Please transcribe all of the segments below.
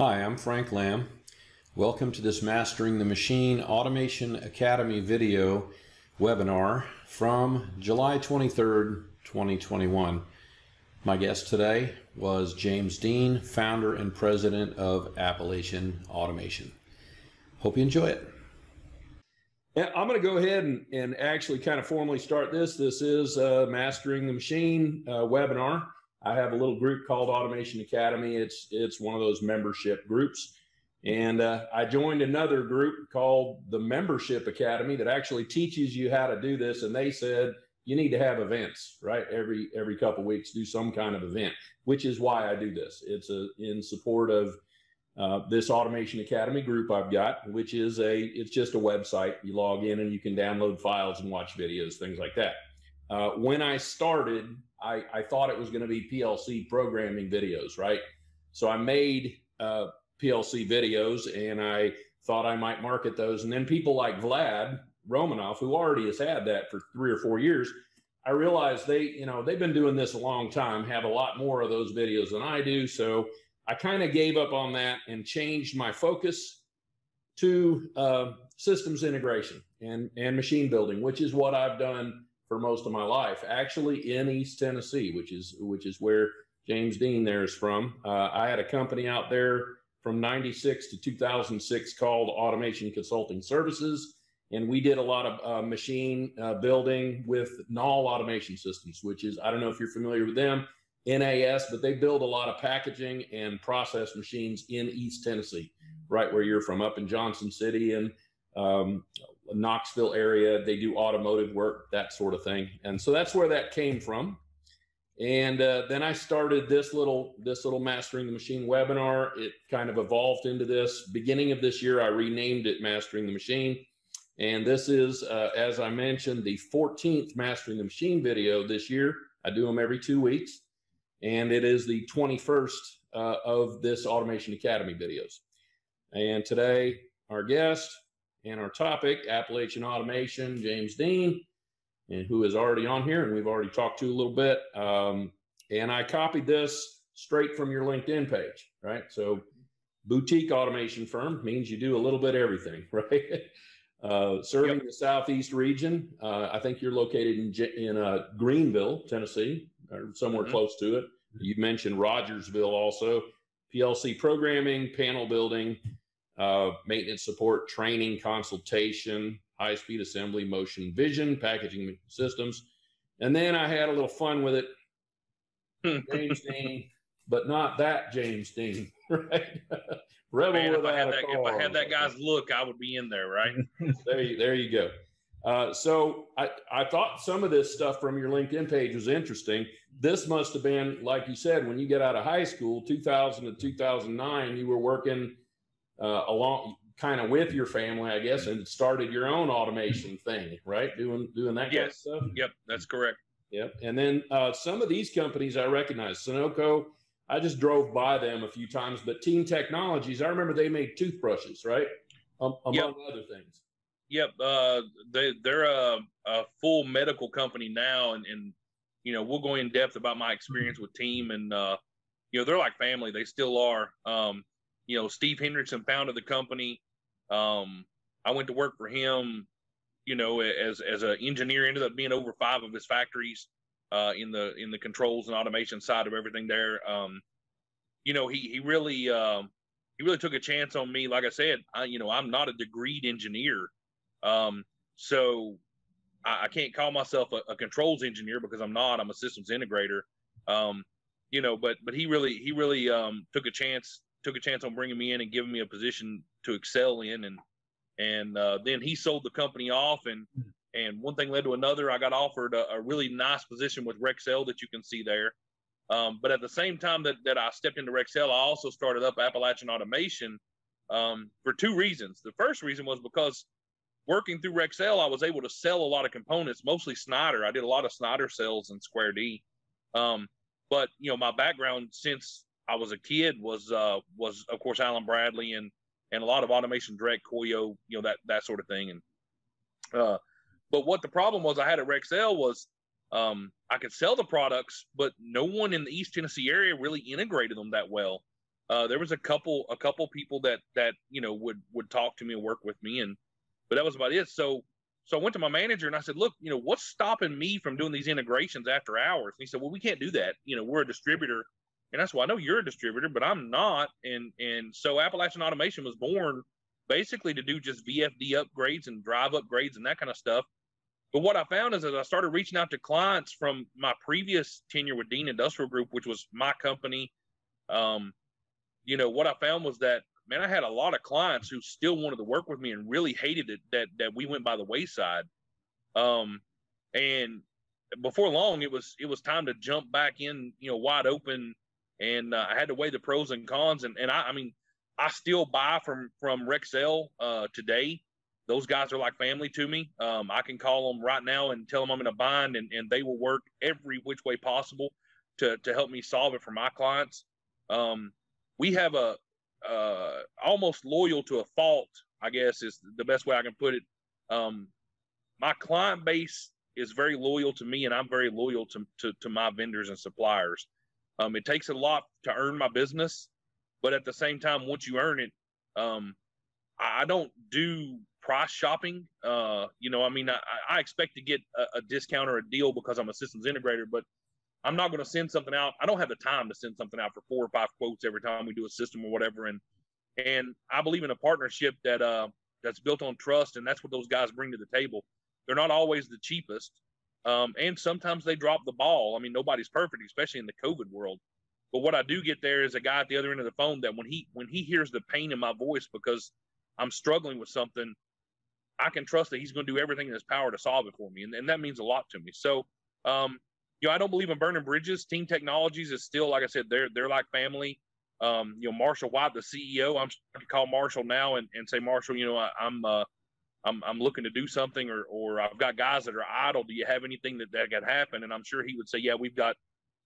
Hi, I'm Frank Lamb. Welcome to this Mastering the Machine Automation Academy video webinar from July 23rd, 2021. My guest today was James Dean, founder and president of Appalachian Automation. Hope you enjoy it. Yeah, I'm going to go ahead and, and actually kind of formally start this. This is a Mastering the Machine uh, webinar. I have a little group called Automation Academy. It's it's one of those membership groups, and uh, I joined another group called the Membership Academy that actually teaches you how to do this. And they said you need to have events, right? Every every couple weeks, do some kind of event, which is why I do this. It's a in support of uh, this Automation Academy group I've got, which is a it's just a website. You log in and you can download files and watch videos, things like that. Uh, when I started, I, I thought it was going to be PLC programming videos, right? So I made uh, PLC videos and I thought I might market those. And then people like Vlad Romanov, who already has had that for three or four years, I realized they, you know, they've been doing this a long time, have a lot more of those videos than I do. So I kind of gave up on that and changed my focus to uh, systems integration and, and machine building, which is what I've done for most of my life, actually in East Tennessee, which is which is where James Dean there is from. Uh, I had a company out there from 96 to 2006 called Automation Consulting Services. And we did a lot of uh, machine uh, building with Nall Automation Systems, which is, I don't know if you're familiar with them, NAS, but they build a lot of packaging and process machines in East Tennessee, right where you're from, up in Johnson City and um, Knoxville area. They do automotive work, that sort of thing. And so that's where that came from. And uh, then I started this little this little mastering the machine webinar. It kind of evolved into this. Beginning of this year, I renamed it Mastering the Machine. And this is, uh, as I mentioned, the 14th Mastering the Machine video this year. I do them every two weeks. And it is the 21st uh, of this Automation Academy videos. And today, our guest, and our topic, Appalachian Automation, James Dean, and who is already on here, and we've already talked to a little bit. Um, and I copied this straight from your LinkedIn page, right? So, boutique automation firm means you do a little bit everything, right? Uh, serving yep. the southeast region. Uh, I think you're located in in uh, Greeneville, Tennessee, or somewhere mm-hmm. close to it. You mentioned Rogersville also. PLC programming, panel building, uh, maintenance support, training, consultation, high speed assembly, motion vision, packaging systems. And then I had a little fun with it. James Dean, but not that James Dean, right? Rebel Man, if I had that, if I had that guy's look, I would be in there, right? there, you, there you go. Uh, so I, I thought some of this stuff from your LinkedIn page was interesting. This must have been, like you said, when you get out of high school, 2000 to 2009, you were working uh, along kind of with your family, I guess, and started your own automation thing, right? Doing doing that yes. kind of stuff. Yep, that's correct. Yep. And then uh, some of these companies I recognize, Sunoco. I just drove by them a few times, but Team Technologies, I remember they made toothbrushes, right? Um, among yep. other things. Yep. Uh, they they're a, a, full medical company now, and, and you know we'll go in depth about my experience with Team, and uh, you know they're like family. They still are. Um, you know, Steve Hendrickson founded the company. Um, I went to work for him, you know, as as an engineer. Ended up being over five of his factories uh, in the in the controls and automation side of everything there. Um, you know, he he really um, he really took a chance on me. Like I said, I, you know, I'm not a degreed engineer, um, so I, I, can't call myself a, a, controls engineer because I'm not. I'm a systems integrator. Um, you know, but but he really he really um, took a chance took a chance on bringing me in and giving me a position to excel in, and and uh, then he sold the company off, and and one thing led to another. I got offered a, a really nice position with Rexel that you can see there. Um, but at the same time that, that I stepped into Rexel, I also started up Appalachian Automation um, for two reasons. The first reason was because working through Rexel, I was able to sell a lot of components, mostly Schneider. I did a lot of Schneider sales and Square D. Um, but you know, my background since I was a kid was uh, was of course Allen Bradley and and a lot of automation direct Koyo, you know that that sort of thing. And uh, but what the problem was I had at Rexel was um, I could sell the products, but no one in the East Tennessee area really integrated them that well. uh, there was a couple a couple people that that you know would would talk to me and work with me, and but that was about it. So so I went to my manager and I said, look, you know, what's stopping me from doing these integrations after hours? And he said, well, we can't do that. You know, we're a distributor. And that's why I know you're a distributor, but I'm not. And and so Appalachian Automation was born basically to do just VFD upgrades and drive upgrades and that kind of stuff. But what I found is that I started reaching out to clients from my previous tenure with Dean Industrial Group, which was my company. Um, you know, what I found was that man, I had a lot of clients who still wanted to work with me and really hated it that that we went by the wayside. Um, and before long, it was it was time to jump back in, you know, wide open, and uh, I had to weigh the pros and cons. And and I, I mean, I still buy from from Rexel uh, today. Those guys are like family to me. Um, I can call them right now and tell them I'm in a bind, and, and they will work every which way possible to to help me solve it for my clients. Um, we have a uh, almost loyal to a fault, I guess is the best way I can put it. Um, my client base is very loyal to me, and I'm very loyal to, to, to my vendors and suppliers. Um, it takes a lot to earn my business, but at the same time, once you earn it, um, I, don't do price shopping. Uh, you know, I mean, I, I expect to get a, a, discount or a deal because I'm a systems integrator, but I'm not going to send something out. I don't have the time to send something out for four or five quotes every time we do a system or whatever. And and I believe in a partnership that uh, that's built on trust, and that's what those guys bring to the table. They're not always the cheapest, um, and sometimes they drop the ball. I mean, nobody's perfect, especially in the COVID world. But what I do get there is a guy at the other end of the phone that when he when he hears the pain in my voice because I'm struggling with something, I can trust that he's going to do everything in his power to solve it for me, and, and that means a lot to me. So um, you know, I don't believe in burning bridges. Team Technologies is still, like I said, they're they're like family. Um, you know, Marshall White, the CEO, I'm to call Marshall now and, and say, Marshall, you know, I, am I'm, uh, I'm I'm looking to do something, or or I've got guys that are idle. Do you have anything that that could happen? And I'm sure he would say, yeah, we've got,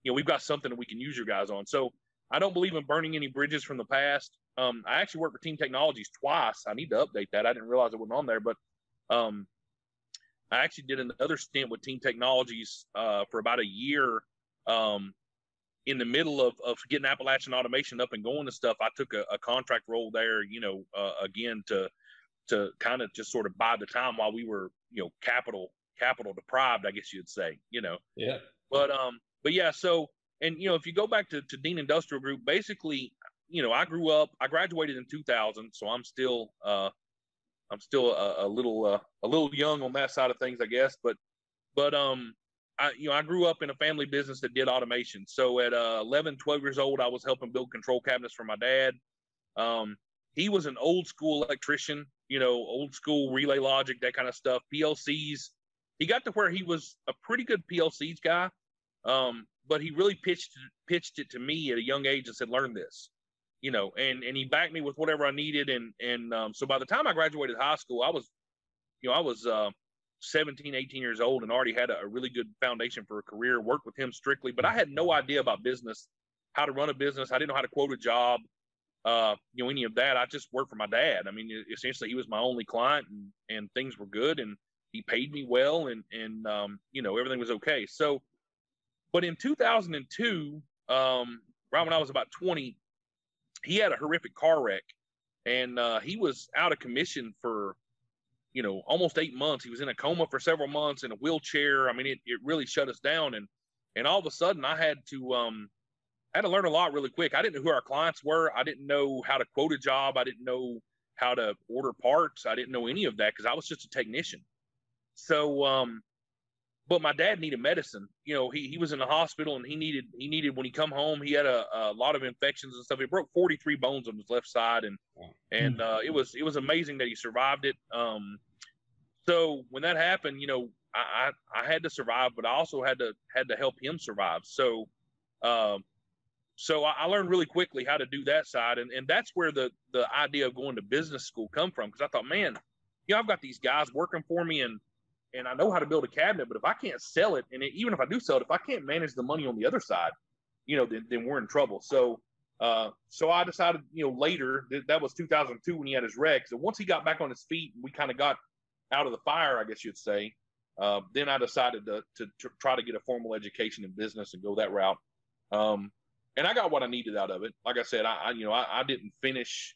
you know, we've got something that we can use your guys on. So I don't believe in burning any bridges from the past. Um, I actually worked for Team Technologies twice. I need to update that. I didn't realize it wasn't on there, but um, I actually did another stint with Team Technologies uh, for about a year. Um, in the middle of, of getting Appalachian Automation up and going and stuff, I took a, a contract role there. You know, uh, again to to kind of just sort of buy the time while we were you know capital capital deprived, I guess you'd say. You know. Yeah. But um, but yeah. So and you know, if you go back to to Dean Industrial Group, basically, you know, I grew up. I graduated in 2000, so I'm still uh I'm still a, a little uh, a little young on that side of things, I guess. But but um, I you know I grew up in a family business that did automation. So at uh, 11, 12 years old, I was helping build control cabinets for my dad. Um, he was an old school electrician, you know, old school relay logic, that kind of stuff. PLCs. He got to where he was a pretty good PLCs guy, um, but he really pitched pitched it to me at a young age and said, "Learn this." you know, and and he backed me with whatever I needed, and and um, so by the time I graduated high school, I was, you know, I was uh, 17, 18 years old, and already had a, a really good foundation for a career. Worked with him strictly, but I had no idea about business, how to run a business. I didn't know how to quote a job, uh, you know, any of that. I just worked for my dad. I mean, essentially, he was my only client, and and things were good, and he paid me well, and and um, you know, everything was okay. So, but in 2002, um, right when I was about 20, he had a horrific car wreck and uh, he was out of commission for you know almost eight months he was in a coma for several months in a wheelchair i mean it, it really shut us down and and all of a sudden i had to um I had to learn a lot really quick i didn't know who our clients were i didn't know how to quote a job i didn't know how to order parts i didn't know any of that because i was just a technician so um but my dad needed medicine. You know, he, he was in the hospital and he needed he needed when he come home he had a, a lot of infections and stuff. He broke 43 bones on his left side and and uh, it was it was amazing that he survived it. Um, so when that happened, you know, I, I, I had to survive, but I also had to had to help him survive. So um, so I, I learned really quickly how to do that side, and and that's where the the idea of going to business school come from because I thought, man, you know, I've got these guys working for me and and I know how to build a cabinet, but if I can't sell it, and it, even if I do sell it, if I can't manage the money on the other side, you know, then, then we're in trouble. So, uh, so I decided, you know, later that, that was 2002 when he had his wreck. So once he got back on his feet, and we kind of got out of the fire, I guess you'd say. Uh, then I decided to, to, to, try to get a formal education in business and go that route. Um, and I got what I needed out of it. Like I said, I, I you know I, I, didn't finish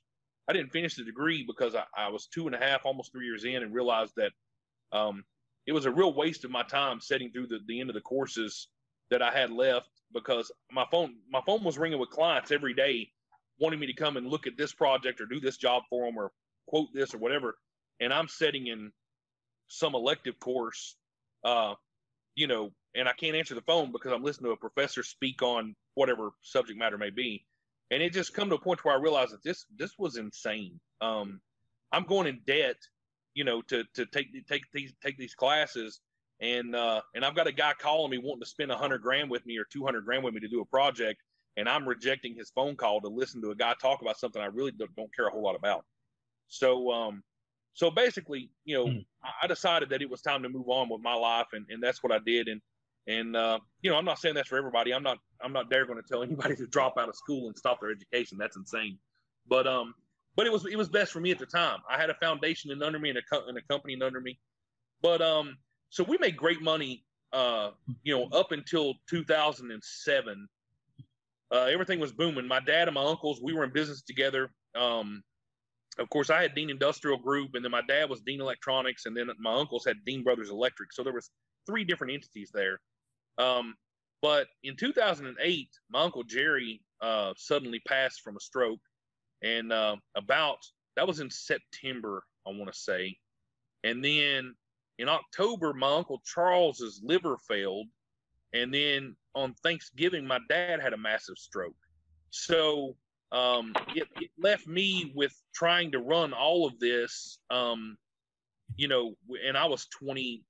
I didn't finish the degree because I, I, was two and a half, almost three years in, and realized that um, it was a real waste of my time sitting through the, the end of the courses that I had left because my phone my phone was ringing with clients every day wanting me to come and look at this project or do this job for them or quote this or whatever and i'm sitting in some elective course uh you know and i can't answer the phone because i'm listening to a professor speak on whatever subject matter may be and it just come to a point where i realized that this this was insane um i'm going in debt you know to to take take these take these classes and uh, and I've got a guy calling me wanting to spend a hundred grand with me or two hundred grand with me to do a project, and I'm rejecting his phone call to listen to a guy talk about something I really don't, don't care a whole lot about. So um, so basically, you know, mm. I decided that it was time to move on with my life, and, and that's what I did. And and uh, you know, I'm not saying that's for everybody. I'm not I'm not dare going to tell anybody to drop out of school and stop their education. That's insane. But um, but it was it was best for me at the time. I had a foundation in under me and a, co- and a company under me. But um, so we made great money, uh, you know, up until 2007. Uh, everything was booming. My dad and my uncles, we were in business together. Um, of course, I had Dean Industrial Group, and then my dad was Dean Electronics, and then my uncles had Dean Brothers Electric. So there was three different entities there. Um, but in 2008, my uncle Jerry uh, suddenly passed from a stroke, and uh, about that was in September, I want to say, and then in October, my uncle Charles's liver failed, and then on Thanksgiving, my dad had a massive stroke. So um, it, it, left me with trying to run all of this. Um, you know, and I was 20,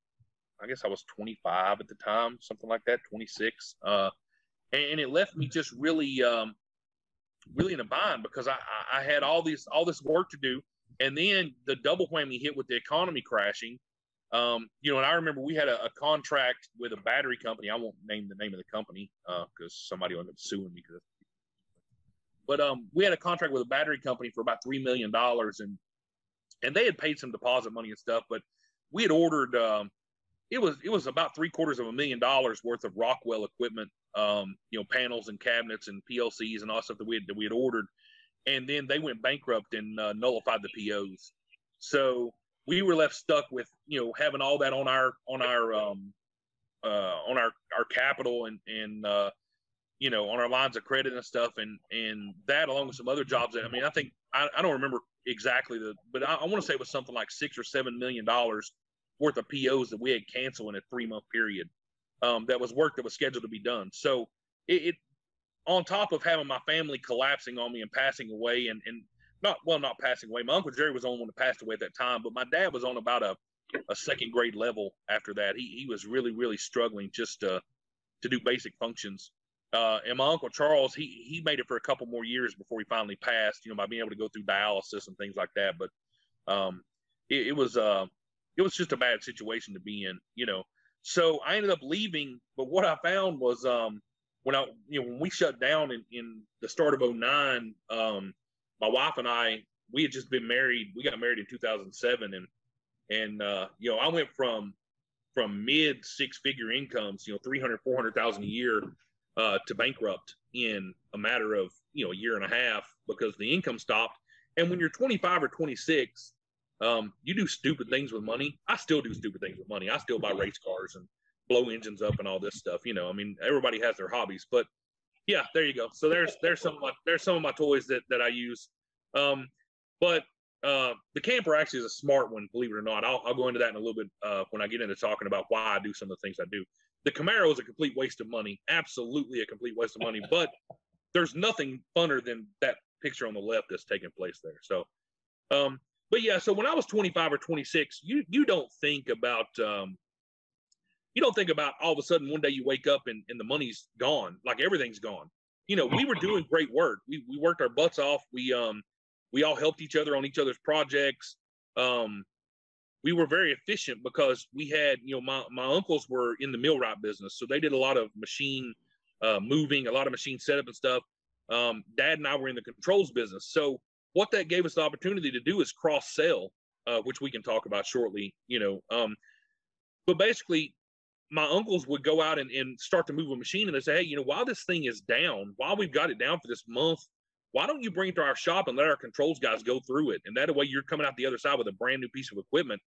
I guess I was 25 at the time, something like that, 26. Uh, and, it left me just really, um, really in a bind because I, I had all these, all this work to do. And then the double whammy hit with the economy crashing um, you know, and I remember we had a, a, contract with a battery company. I won't name the name of the company because uh, somebody will end up suing me. Because, but um, we had a contract with a battery company for about three million dollars, and and they had paid some deposit money and stuff. But we had ordered. Um, it was it was about three quarters of a million dollars worth of Rockwell equipment. Um, you know, panels and cabinets and PLCs and all stuff that we had that we had ordered, and then they went bankrupt and uh, nullified the POs. So we were left stuck with you know having all that on our on our um, uh, on our our capital and and uh, you know on our lines of credit and stuff and and that along with some other jobs that I mean I think I, I don't remember exactly the but I, I want to say it was something like six or seven million dollars worth of POs that we had canceled in a three month period um, that was work that was scheduled to be done so it, it on top of having my family collapsing on me and passing away and and not well, not passing away. My uncle Jerry was the only one that passed away at that time, but my dad was on about a, a second grade level after that. He he was really really struggling just to to do basic functions. Uh, and my uncle Charles, he he made it for a couple more years before he finally passed. You know, by being able to go through dialysis and things like that. But um, it, it was uh, it was just a bad situation to be in. You know, so I ended up leaving. But what I found was um, when I you know when we shut down in, in the start of 09, um, my wife and I, we had just been married. We got married in 2007, and and uh, you know, I went from from mid six figure incomes, you know, 300, 400,000 a year, uh, to bankrupt in a matter of you know a year and a half because the income stopped. And when you're 25 or 26, um, you do stupid things with money. I still do stupid things with money. I still buy race cars and blow engines up and all this stuff. You know, I mean, everybody has their hobbies, but yeah, there you go. So there's there's some of my there's some of my toys that that I use. Um, but uh, the camper actually is a smart one, believe it or not. I'll, I'll go into that in a little bit uh, when I get into talking about why I do some of the things I do. The Camaro is a complete waste of money, absolutely a complete waste of money. but there's nothing funner than that picture on the left that's taking place there. So, um, but yeah, so when I was 25 or 26, you you don't think about um, you don't think about all of a sudden one day you wake up and, and the money's gone, like everything's gone. You know, we were doing great work. We we worked our butts off. We um we all helped each other on each other's projects. Um, we were very efficient because we had, you know, my, my uncles were in the millwright business. So they did a lot of machine uh, moving, a lot of machine setup and stuff. Um, Dad and I were in the controls business. So what that gave us the opportunity to do is cross sell, uh, which we can talk about shortly, you know. Um, but basically, my uncles would go out and, and start to move a machine and they say, Hey, you know, while this thing is down, while we've got it down for this month, why don't you bring it to our shop and let our controls guys go through it? And that way you're coming out the other side with a brand new piece of equipment.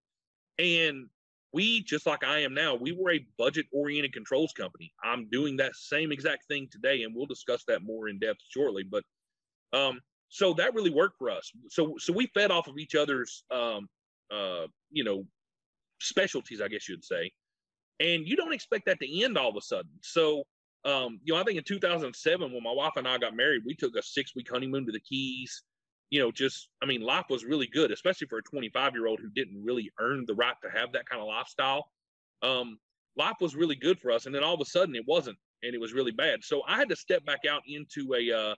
And we, just like I am now, we were a budget oriented controls company. I'm doing that same exact thing today, and we'll discuss that more in depth shortly. But um, so that really worked for us. So so we fed off of each other's um, uh, you know specialties, I guess you'd say. And you don't expect that to end all of a sudden. So um, you know, I think in 2007 when my wife and I got married, we took a six week honeymoon to the Keys you know, just I mean, life was really good, especially for a 25 year old who didn't really earn the right to have that kind of lifestyle. Um, life was really good for us, and then all of a sudden it wasn't, and it was really bad. So I had to step back out into a uh,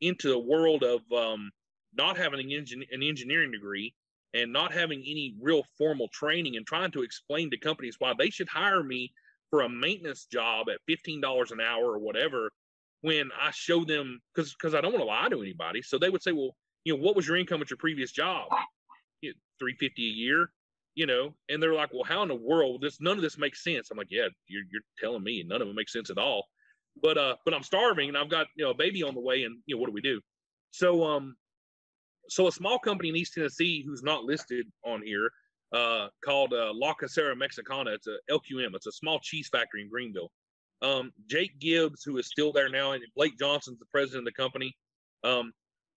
into the world of um, not having an, engin- an engineering degree and not having any real formal training, and trying to explain to companies why they should hire me for a maintenance job at fifteen dollars an hour or whatever. When I show them, because because I don't want to lie to anybody, so they would say, well you know, what was your income at your previous job? You know, 350 a year, you know, and they're like, well, how in the world this, none of this makes sense. I'm like, yeah, you're, you're telling me none of it makes sense at all. But, uh, but I'm starving and I've got, you know, a baby on the way and, you know, what do we do? So, um, so a small company in East Tennessee who's not listed on here, uh, called, uh, La Casera Mexicana. It's a LQM. It's a small cheese factory in Greeneville. Um, Jake Gibbs, who is still there now, and Blake Johnson's the president of the company. Um,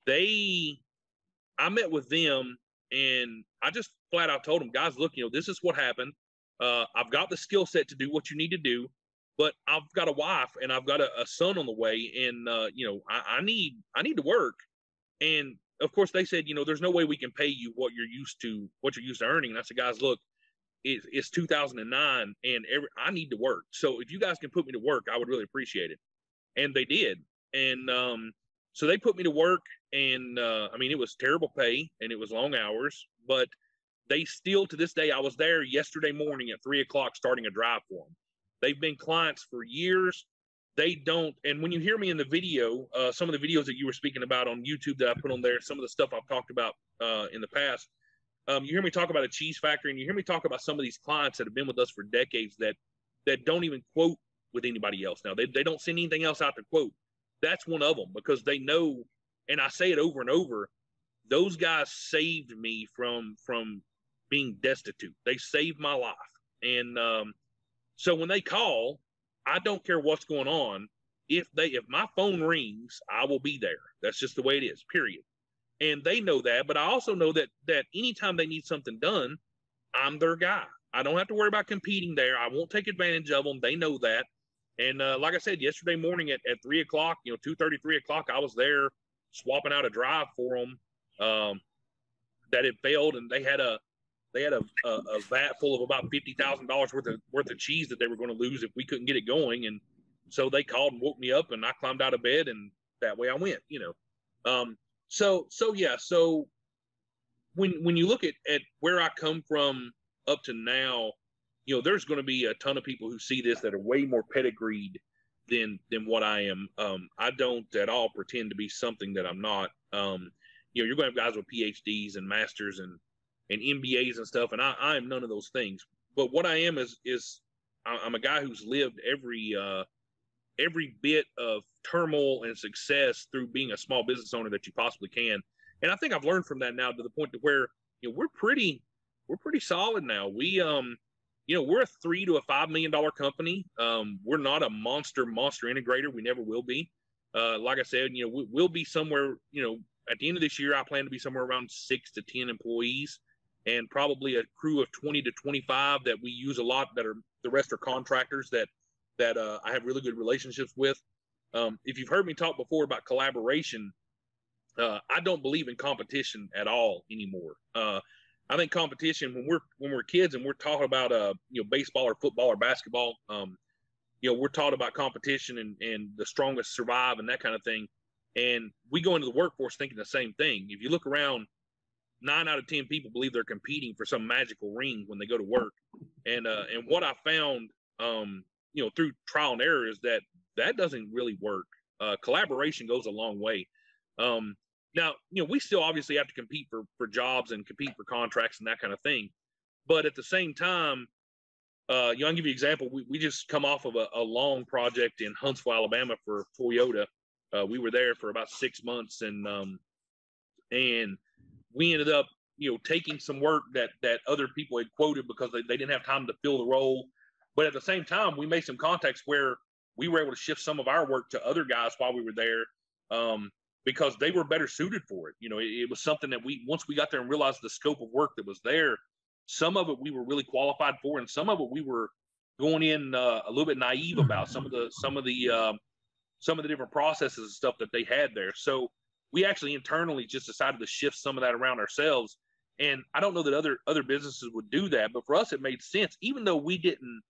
they I met with them and I just flat out told them, guys, look, you know, this is what happened. Uh, I've got the skill set to do what you need to do, but I've got a wife and I've got a, a son on the way, and uh, you know, I, I, need I need to work. And of course, they said, you know, there's no way we can pay you what you're used to, what you're used to earning. And I said, guys, look, it, it's 2009, and every, I need to work. So if you guys can put me to work, I would really appreciate it. And they did. And um, so they put me to work and uh, I mean, it was terrible pay and it was long hours, but they still to this day. I was there yesterday morning at three o'clock starting a drive for them. They've been clients for years. They don't, and when you hear me in the video, uh, some of the videos that you were speaking about on YouTube that I put on there, some of the stuff I've talked about uh, in the past, um, you hear me talk about a cheese factory, and you hear me talk about some of these clients that have been with us for decades that that don't even quote with anybody else. Now they they don't send anything else out to quote. That's one of them because they know and I say it over and over, those guys saved me from from being destitute. They saved my life. And um, so when they call, I don't care what's going on. If they if my phone rings, I will be there. That's just the way it is. Period. And they know that, but I also know that that anytime they need something done, I'm their guy. I don't have to worry about competing there. I won't take advantage of them. They know that. And uh, like I said, yesterday morning at, at three o'clock, you know, two thirty, three o'clock, I was there swapping out a drive for them um, that had failed, and they had a they had a, a, a vat full of about fifty thousand dollars worth of worth of cheese that they were going to lose if we couldn't get it going, and so they called and woke me up, and I climbed out of bed, and that way I went, you know. Um, so so yeah, so when when you look at at where I come from up to now, you know, there's going to be a ton of people who see this that are way more pedigreed than than what I am. Um, I don't at all pretend to be something that I'm not. Um, you know, you're going to have guys with PhDs and masters and and MBAs and stuff, and I, I am none of those things. But what I am is is I'm a guy who's lived every uh, every bit of turmoil and success through being a small business owner that you possibly can. And I think I've learned from that now to the point to where you know we're pretty we're pretty solid now. We um you know, we're a three to a five million dollar company. Um, we're not a monster monster integrator. We never will be. Uh, like I said, you know, we, we'll be somewhere. You know, at the end of this year, I plan to be somewhere around six to ten employees, and probably a crew of twenty to twenty five that we use a lot. That are the rest are contractors that that uh, I have really good relationships with. Um, if you've heard me talk before about collaboration, uh, I don't believe in competition at all anymore. Uh, I think competition when we're when we're kids and we're talking about uh you know baseball or football or basketball, um, you know we're taught about competition and and the strongest survive and that kind of thing, and we go into the workforce thinking the same thing. If you look around, nine out of ten people believe they're competing for some magical ring when they go to work, and uh, and what I found um, you know through trial and error is that that doesn't really work. Uh, collaboration goes a long way. Um, now, you know, we still obviously have to compete for for jobs and compete for contracts and that kind of thing. But at the same time, uh, you know, I'll give you an example. We, we just come off of a, a long project in Huntsville, Alabama for Toyota. Uh, we were there for about six months and, um, and we ended up, you know, taking some work that, that other people had quoted because they, they didn't have time to fill the role. But at the same time, we made some contacts where we were able to shift some of our work to other guys while we were there. Um, because they were better suited for it. You know, it, it was something that we once we got there and realized the scope of work that was there, some of it we were really qualified for, and some of it we were going in uh, a little bit naive about some of the some of the uh, some of the different processes and stuff that they had there. So we actually internally just decided to shift some of that around ourselves. And I don't know that other other businesses would do that, but for us it made sense. Even though we didn't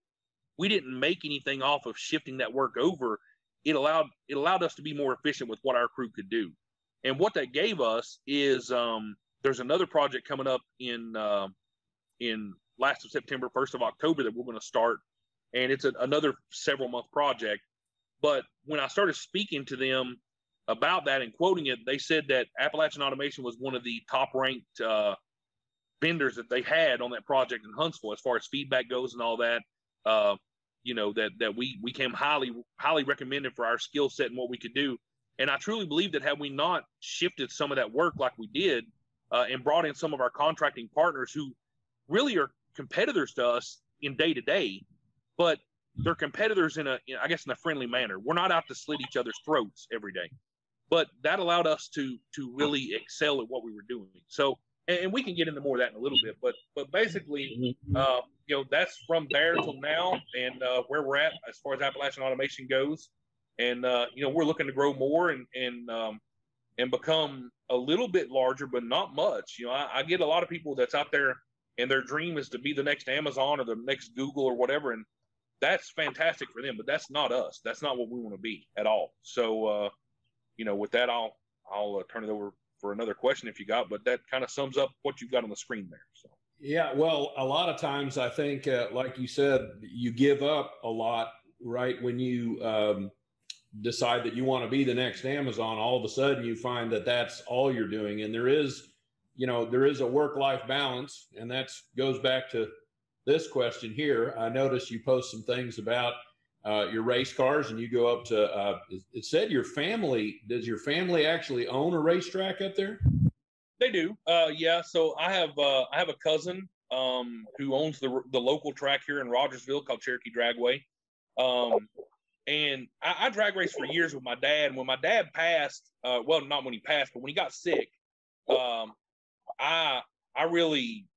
we didn't make anything off of shifting that work over, it allowed it allowed us to be more efficient with what our crew could do. And what that gave us is um, there's another project coming up in uh, in last of September, first of October that we're going to start, and it's a, another several month project. But when I started speaking to them about that and quoting it, they said that Appalachian Automation was one of the top ranked uh, vendors that they had on that project in Huntsville as far as feedback goes and all that. Uh, you know that that we we came highly highly recommended for our skill set and what we could do. And I truly believe that had we not shifted some of that work like we did, uh, and brought in some of our contracting partners who really are competitors to us in day to day, but they're competitors in a, I guess, in a friendly manner. We're not out to slit each other's throats every day, but that allowed us to to really excel at what we were doing. So, and, we can get into more of that in a little bit, but but basically, mm-hmm. uh, you know, that's from there till now, and uh, where we're at as far as Appalachian automation goes, and uh, you know, we're looking to grow more and and um, and become a little bit larger, but not much. You know, I, I get a lot of people that's out there and their dream is to be the next Amazon or the next Google or whatever. And that's fantastic for them, but that's not us. That's not what we want to be at all. So, uh, you know, with that, I'll I'll uh, turn it over for another question if you got. But that kind of sums up what you've got on the screen there. So. Yeah, well, a lot of times I think, uh, like you said, you give up a lot right when you um, decide that you want to be the next Amazon. All of a sudden, you find that that's all you're doing, and there is you know, there is a work life balance, and that goes back to this question here. I noticed you post some things about uh, your race cars, and you go up to. Uh, it said your family. Does your family actually own a racetrack up there? They do. Uh, yeah. So I have uh, I have a cousin um, who owns the the local track here in Rogersville called Cherokee Dragway. Um, and I, I, drag race for years with my dad. And When my dad passed, uh, well, not when he passed, but when he got sick, um, I I really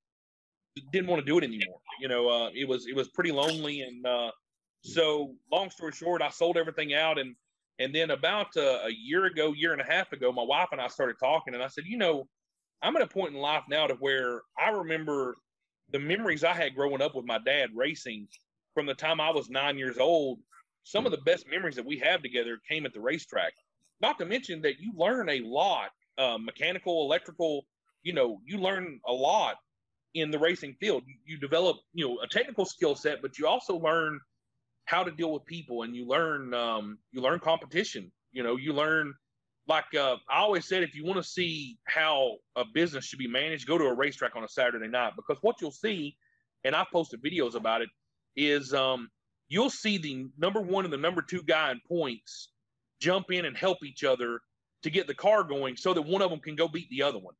didn't want to do it anymore. You know, it was it was pretty lonely, and so long story short, I sold everything out, and and then about uh, a year ago, year and a half ago, my wife and I started talking, and I said, you know, I'm at a point in life now to where I remember the memories I had growing up with my dad racing from the time I was nine years old. Some of the best memories that we have together came at the racetrack. Not to mention that you learn a lot, uh, mechanical, electrical, you know, you learn a lot in the racing field. You, you develop, you know, a technical skill set, but you also learn how to deal with people, and you learn um, you learn competition. You know, you learn like uh, I always said, if you want to see how a business should be managed, go to a racetrack on a Saturday night because what you'll see, and I've posted videos about it, is um, you'll see the number one and the number two guy in points jump in and help each other to get the car going so that one of them can go beat the other one.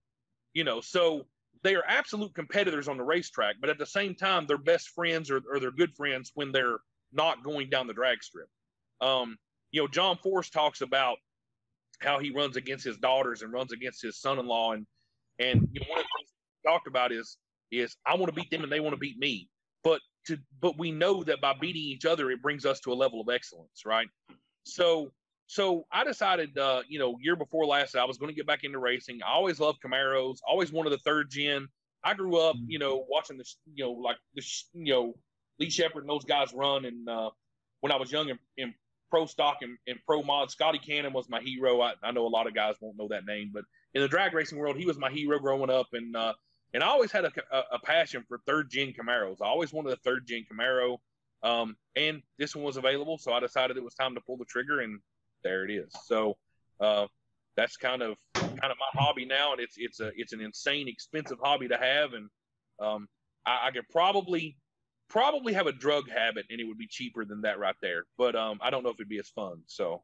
You know, so they are absolute competitors on the racetrack, but at the same time, they're best friends or, or they're good friends when they're not going down the drag strip. Um, you know, John Force talks about how he runs against his daughters and runs against his son-in-law, and and you know, one of the things he talked about is is I want to beat them and they want to beat me, but to but we know that by beating each other, it brings us to a level of excellence, right? So so I decided, uh, you know, year before last, I was going to get back into racing. I always loved Camaros, always wanted the third gen. I grew up, you know, watching this, you know, like the, you know, Lee Shepherd and those guys run. And uh, when I was young in, in pro stock and, and, pro mod, Scotty Cannon was my hero. I, I, know a lot of guys won't know that name, but in the drag racing world, he was my hero growing up. And uh, and I always had a, a, a, passion for third gen Camaros. I always wanted a third gen Camaro. Um, and this one was available, so I decided it was time to pull the trigger and there it is. So uh, that's kind of kind of my hobby now, and it's it's a it's an insane expensive hobby to have, and um, I, I could probably probably have a drug habit and it would be cheaper than that right there. But um, I don't know if it'd be as fun. So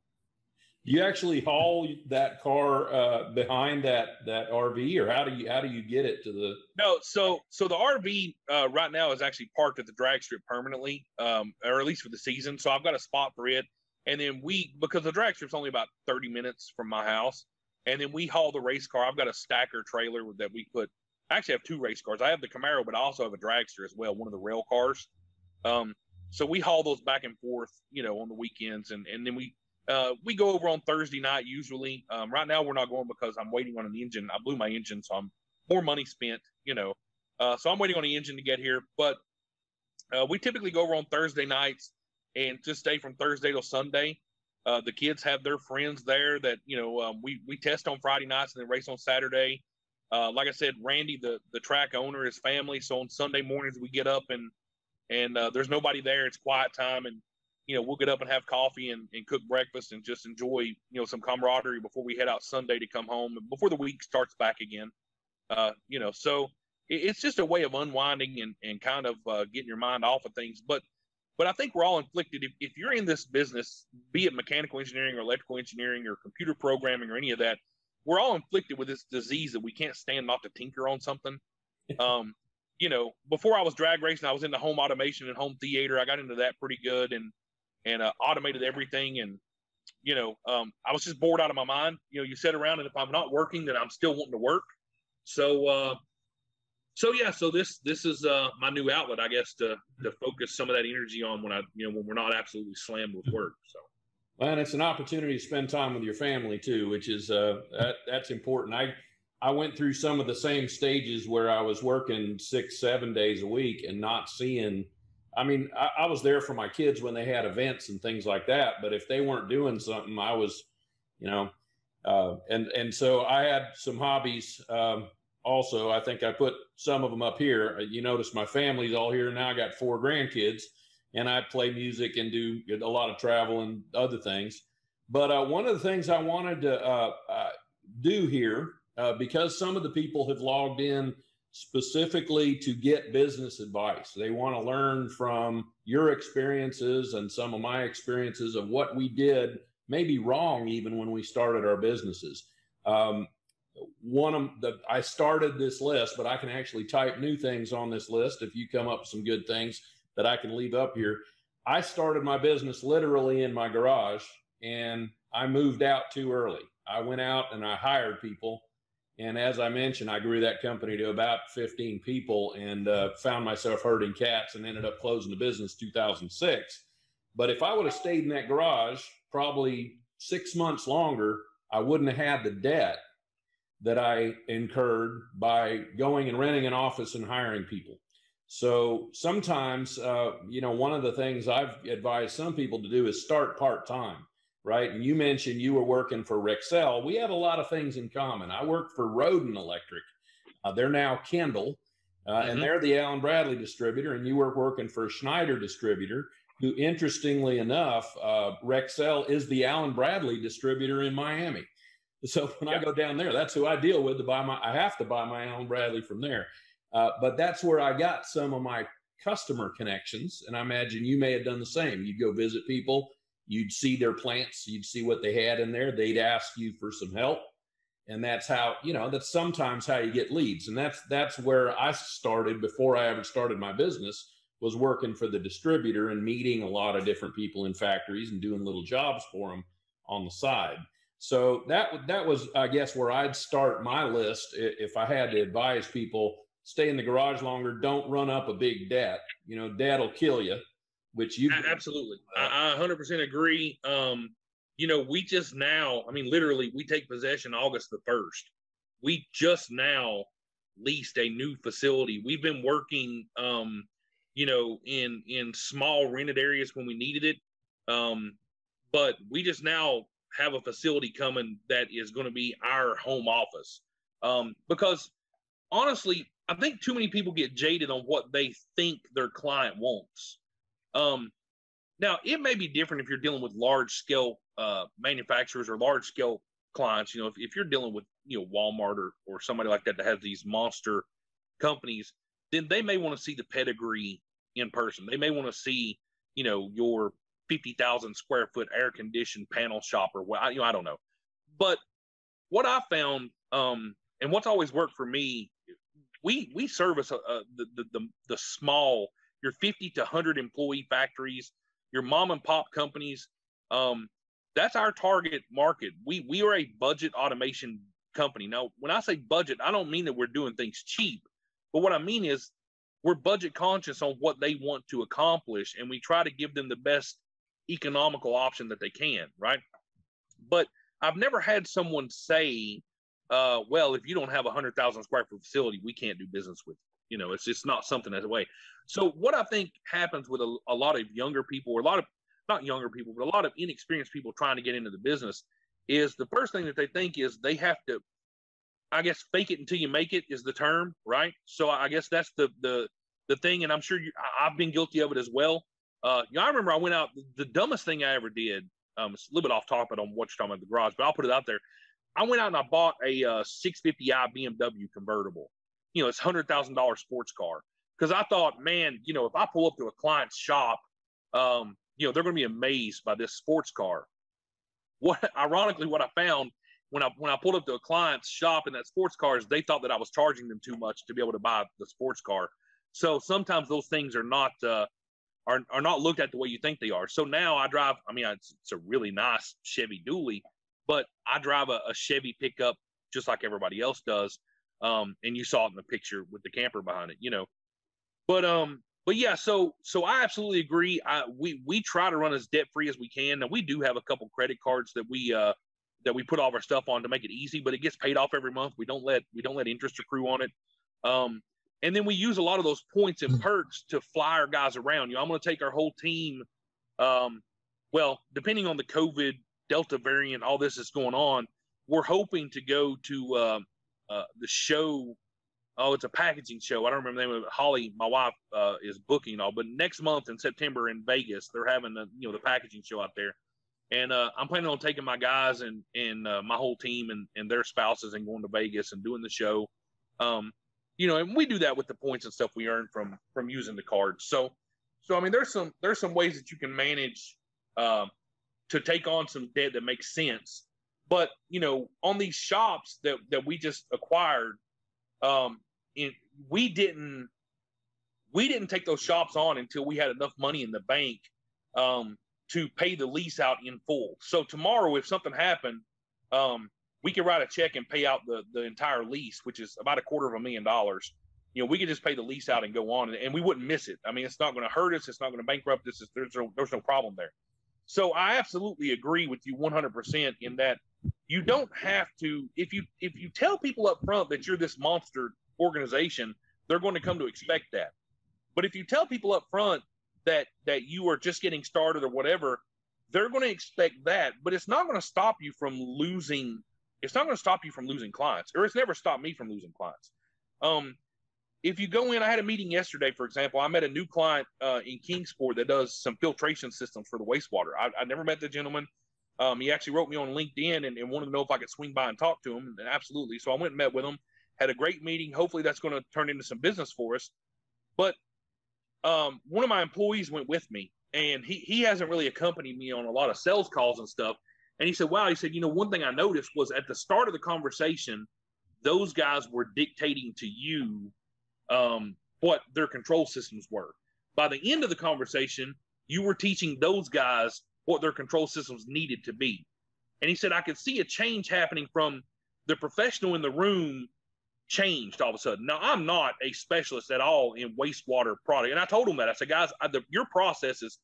you actually haul that car uh, behind that that RV, or how do you how do you get it to the? No, so so the RV uh, right now is actually parked at the drag strip permanently, um, or at least for the season. So I've got a spot for it, and then we because the drag strip's only about thirty minutes from my house, and then we haul the race car. I've got a stacker trailer that we put. I actually have two race cars. I have the Camaro, but I also have a dragster as well, one of the rail cars. Um, so we haul those back and forth, you know, on the weekends, and and then we uh, we go over on Thursday night usually. Um, right now we're not going because I'm waiting on an engine. I blew my engine, so I'm more money spent, you know. Uh, so I'm waiting on the engine to get here. But uh, we typically go over on Thursday nights and just stay from Thursday till Sunday. Uh, the kids have their friends there that you know um, we we test on Friday nights and then race on Saturday. Uh, like I said, Randy, the the track owner, his family. So on Sunday mornings we get up and and uh, there's nobody there. It's quiet time and you know, we'll get up and have coffee and, and cook breakfast and just enjoy, you know, some camaraderie before we head out Sunday to come home before the week starts back again. Uh, you know, so it, it's just a way of unwinding and, and kind of uh, getting your mind off of things. But but I think we're all inflicted. If, if you're in this business, be it mechanical engineering or electrical engineering or computer programming or any of that, we're all inflicted with this disease that we can't stand not to tinker on something. Um, you know, before I was drag racing, I was into home automation and home theater. I got into that pretty good and and uh, automated everything. And you know, um, I was just bored out of my mind. You know, you sit around, and if I'm not working, then I'm still wanting to work. So, uh, so yeah, so this this is uh, my new outlet, I guess, to to focus some of that energy on when I, you know, when we're not absolutely slammed with work. So. Well, and it's an opportunity to spend time with your family too, which is uh, that that's important. I I went through some of the same stages where I was working six, seven days a week and not seeing I mean, I, I, was there for my kids when they had events and things like that. But if they weren't doing something, I was, you know, uh, and and so I had some hobbies. Um, also, I think I put some of them up here. You notice my family's all here now. I got four grandkids, and I play music and do a lot of travel and other things. But uh, one of the things I wanted to uh, uh do here, uh, because some of the people have logged in specifically to get business advice. They want to learn from your experiences and some of my experiences of what we did maybe wrong even when we started our businesses. Um, one of the I started this list, but I can actually type new things on this list if you come up with some good things that I can leave up here. I started my business literally in my garage and I moved out too early. I went out and I hired people and as I mentioned, I grew that company to about 15 people and uh, found myself herding cats and ended up closing the business 2006. But if I would have stayed in that garage probably six months longer, I wouldn't have had the debt that I incurred by going and renting an office and hiring people. So sometimes, uh, you know, one of the things I've advised some people to do is start part time right? And you mentioned you were working for Rexel. We have a lot of things in common. I worked for Roden Electric. Uh, they're now Kendall, uh, mm-hmm. and they're the Allen Bradley distributor. And you were working for a Schneider distributor, who, interestingly enough, uh, Rexel is the Allen Bradley distributor in Miami. So when I go down there, that's who I deal with to buy my. I have to buy my Allen Bradley from there. Uh, but that's where I got some of my customer connections, and I imagine you may have done the same. You'd go visit people You'd see their plants, you'd see what they had in there. They'd ask you for some help. And that's how, you know, that's sometimes how you get leads. And that's that's where I started before I ever started my business was working for the distributor and meeting a lot of different people in factories and doing little jobs for them on the side. So that that was, I guess, where I'd start my list if I had to advise people: stay in the garage longer, don't run up a big debt. You know, debt will kill you which you absolutely. I, I 100% agree. Um you know we just now i mean literally we take possession august the 1st we just now leased a new facility. We've been working um you know in in small rented areas when we needed it. Um but we just now have a facility coming that is going to be our home office. Um because honestly i think too many people get jaded on what they think their client wants um, now, it may be different if you're dealing with large scale uh, manufacturers or large scale clients. You know, if, if you're dealing with you know Walmart or, or somebody like that that has these monster companies, then they may want to see the pedigree in person. They may want to see, you know, your 50,000 square foot air conditioned panel shop or what, you know, I don't know. But what I found, um, and what's always worked for me, we we service the, the, the the small, your 50 to 100 employee factories, your mom and pop companies. Um, that's our target market. We we are a budget automation company. Now, when I say budget, I don't mean that we're doing things cheap, but what I mean is we're budget conscious on what they want to accomplish, and we try to give them the best economical option that they can, right? But I've never had someone say, uh, well, if you don't have a hundred thousand square foot facility, we can't do business with you. You know, it's just not something that way. So what I think happens with a, a lot of younger people, or a lot of not younger people, but a lot of inexperienced people trying to get into the business, is the first thing that they think is they have to, I guess, fake it until you make it is the term, right? So I guess that's the the the thing, and I'm sure you, I've been guilty of it as well. Uh, you know, I remember I went out. The dumbest thing I ever did. Um, it's a little bit off topic on what you're talking about the garage, but I'll put it out there. I went out and I bought a uh, 650i BMW convertible. You know, it's hundred thousand dollar sports car because I thought, man, you know, if I pull up to a client's shop, um, you know, they're going to be amazed by this sports car. What, ironically, what I found when I when I pulled up to a client's shop in that sports car is they thought that I was charging them too much to be able to buy the sports car. So sometimes those things are not uh, are are not looked at the way you think they are. So now I drive. I mean, it's, it's a really nice Chevy Dually, but I drive a, a Chevy pickup just like everybody else does. Um, and you saw it in the picture with the camper behind it, you know. But um, but yeah, so so I absolutely agree. I we we try to run as debt free as we can. Now we do have a couple credit cards that we uh that we put all of our stuff on to make it easy, but it gets paid off every month. We don't let we don't let interest accrue on it. Um, and then we use a lot of those points and perks to fly our guys around. You know, I'm going to take our whole team. Um, well, depending on the COVID Delta variant, all this is going on. We're hoping to go to uh, uh, the show. Oh, it's a packaging show. I don't remember the name of it. Holly, my wife, uh, is booking all. But next month in September in Vegas, they're having the you know the packaging show out there, and uh, I'm planning on taking my guys and and uh, my whole team and and their spouses and going to Vegas and doing the show. Um, you know, and we do that with the points and stuff we earn from from using the cards. So, so I mean, there's some there's some ways that you can manage um, to take on some debt that makes sense. But you know, on these shops that that we just acquired, um, in, we didn't we didn't take those shops on until we had enough money in the bank um, to pay the lease out in full. So tomorrow, if something happened, um, we could write a check and pay out the the entire lease, which is about a quarter of a million dollars. You know, we could just pay the lease out and go on, and, and we wouldn't miss it. I mean, it's not going to hurt us. It's not going to bankrupt us. There's no, there's no problem there. So I absolutely agree with you 100% in that you don't have to if you if you tell people up front that you're this monster organization, they're going to come to expect that. But if you tell people up front that that you are just getting started or whatever, they're going to expect that, but it's not going to stop you from losing it's not going to stop you from losing clients, or it's never stopped me from losing clients. Um, if you go in, I had a meeting yesterday, for example. I met a new client uh, in Kingsport that does some filtration systems for the wastewater. I, I never met the gentleman. Um, he actually wrote me on LinkedIn and, and, wanted to know if I could swing by and talk to him. And absolutely. So I went and met with him, had a great meeting. Hopefully that's going to turn into some business for us. But um, one of my employees went with me, and he, he hasn't really accompanied me on a lot of sales calls and stuff. And he said, wow, he said, you know, one thing I noticed was at the start of the conversation, those guys were dictating to you um, what their control systems were. By the end of the conversation, you were teaching those guys what their control systems needed to be. And he said, I could see a change happening from the professional in the room changed all of a sudden. Now, I'm not a specialist at all in wastewater product. And I told him that. I said, guys, I, the, your process is,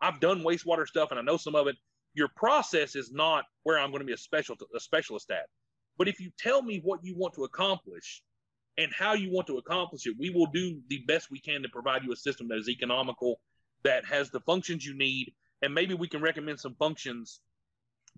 I've done wastewater stuff and I know some of it your process is not where I'm going to be a special a specialist at. But if you tell me what you want to accomplish and how you want to accomplish it, we will do the best we can to provide you a system that is economical, that has the functions you need, and maybe we can recommend some functions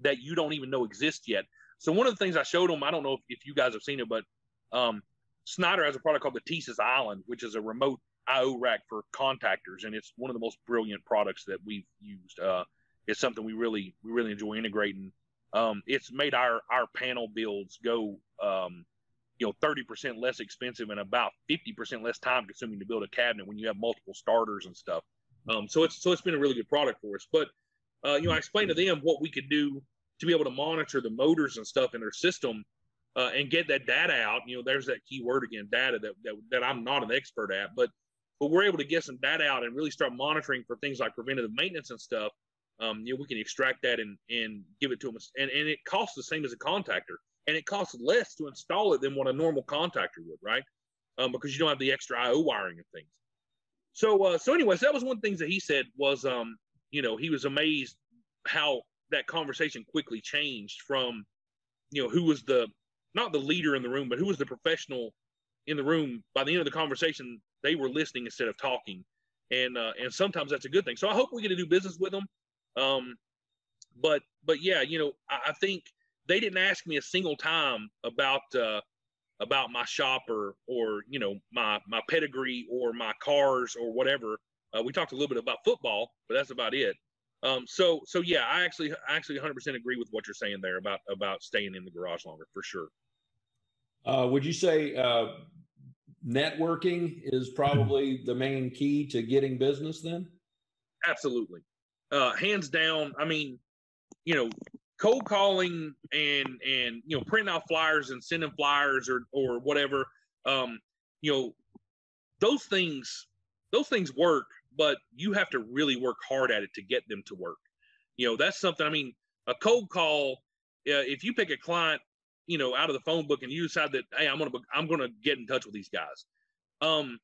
that you don't even know exist yet. So one of the things I showed them, I don't know if, if you guys have seen it, but um, Schneider has a product called the TeSys Island, which is a remote IO rack for contactors, and it's one of the most brilliant products that we've used. Uh, it's something we really we really enjoy integrating. Um, it's made our our panel builds go. Um, you know 30% less expensive and about 50% less time consuming to build a cabinet when you have multiple starters and stuff. Um, so it's so it's been a really good product for us. But uh, you know, I explained to them what we could do to be able to monitor the motors and stuff in their system uh, and get that data out. You know, there's that key word again, data that, that that I'm not an expert at, but but we're able to get some data out and really start monitoring for things like preventative maintenance and stuff. Um, you know, we can extract that and and give it to them, and and it costs the same as a contactor and it costs less to install it than what a normal contactor would, right? Um, because you don't have the extra I/O wiring and things. So, uh, so anyways, that was one of the things that he said was, um, you know, he was amazed how that conversation quickly changed from, you know, who was the not the leader in the room, but who was the professional in the room. By the end of the conversation, they were listening instead of talking, and uh, and sometimes that's a good thing. So I hope we get to do business with them. Um, but but yeah, you know, I, I think they didn't ask me a single time about uh, about my shop or or you know my my pedigree or my cars or whatever. Uh, we talked a little bit about football, but that's about it. Um, so so yeah, I actually I actually 100% agree with what you're saying there about about staying in the garage longer for sure. Uh, would you say uh, networking is probably the main key to getting business then? Absolutely, uh, hands down. I mean, you know, cold calling and and you know printing out flyers and sending flyers or or whatever um you know those things those things work but you have to really work hard at it to get them to work. You know that's something i mean a cold call uh, if you pick a client you know out of the phone book and you decide that hey i'm gonna i'm gonna get in touch with these guys. Um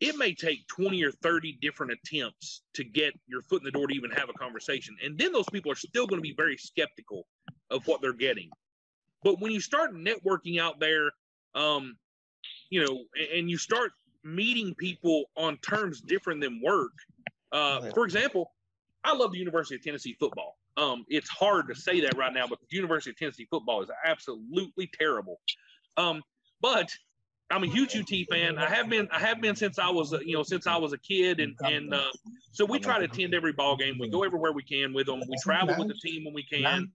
it may take 20 or 30 different attempts to get your foot in the door to even have a conversation. And then those people are still going to be very skeptical of what they're getting. But when you start networking out there, um, you know, and you start meeting people on terms different than work. Uh, for example, I love the University of Tennessee football. Um, it's hard to say that right now, but the University of Tennessee football is absolutely terrible. Um, but I'm a huge UT fan. I have been I have been since I was you know since I was a kid, and and uh, so we try to attend every ball game. We go everywhere we can with them. We travel with the team when we can.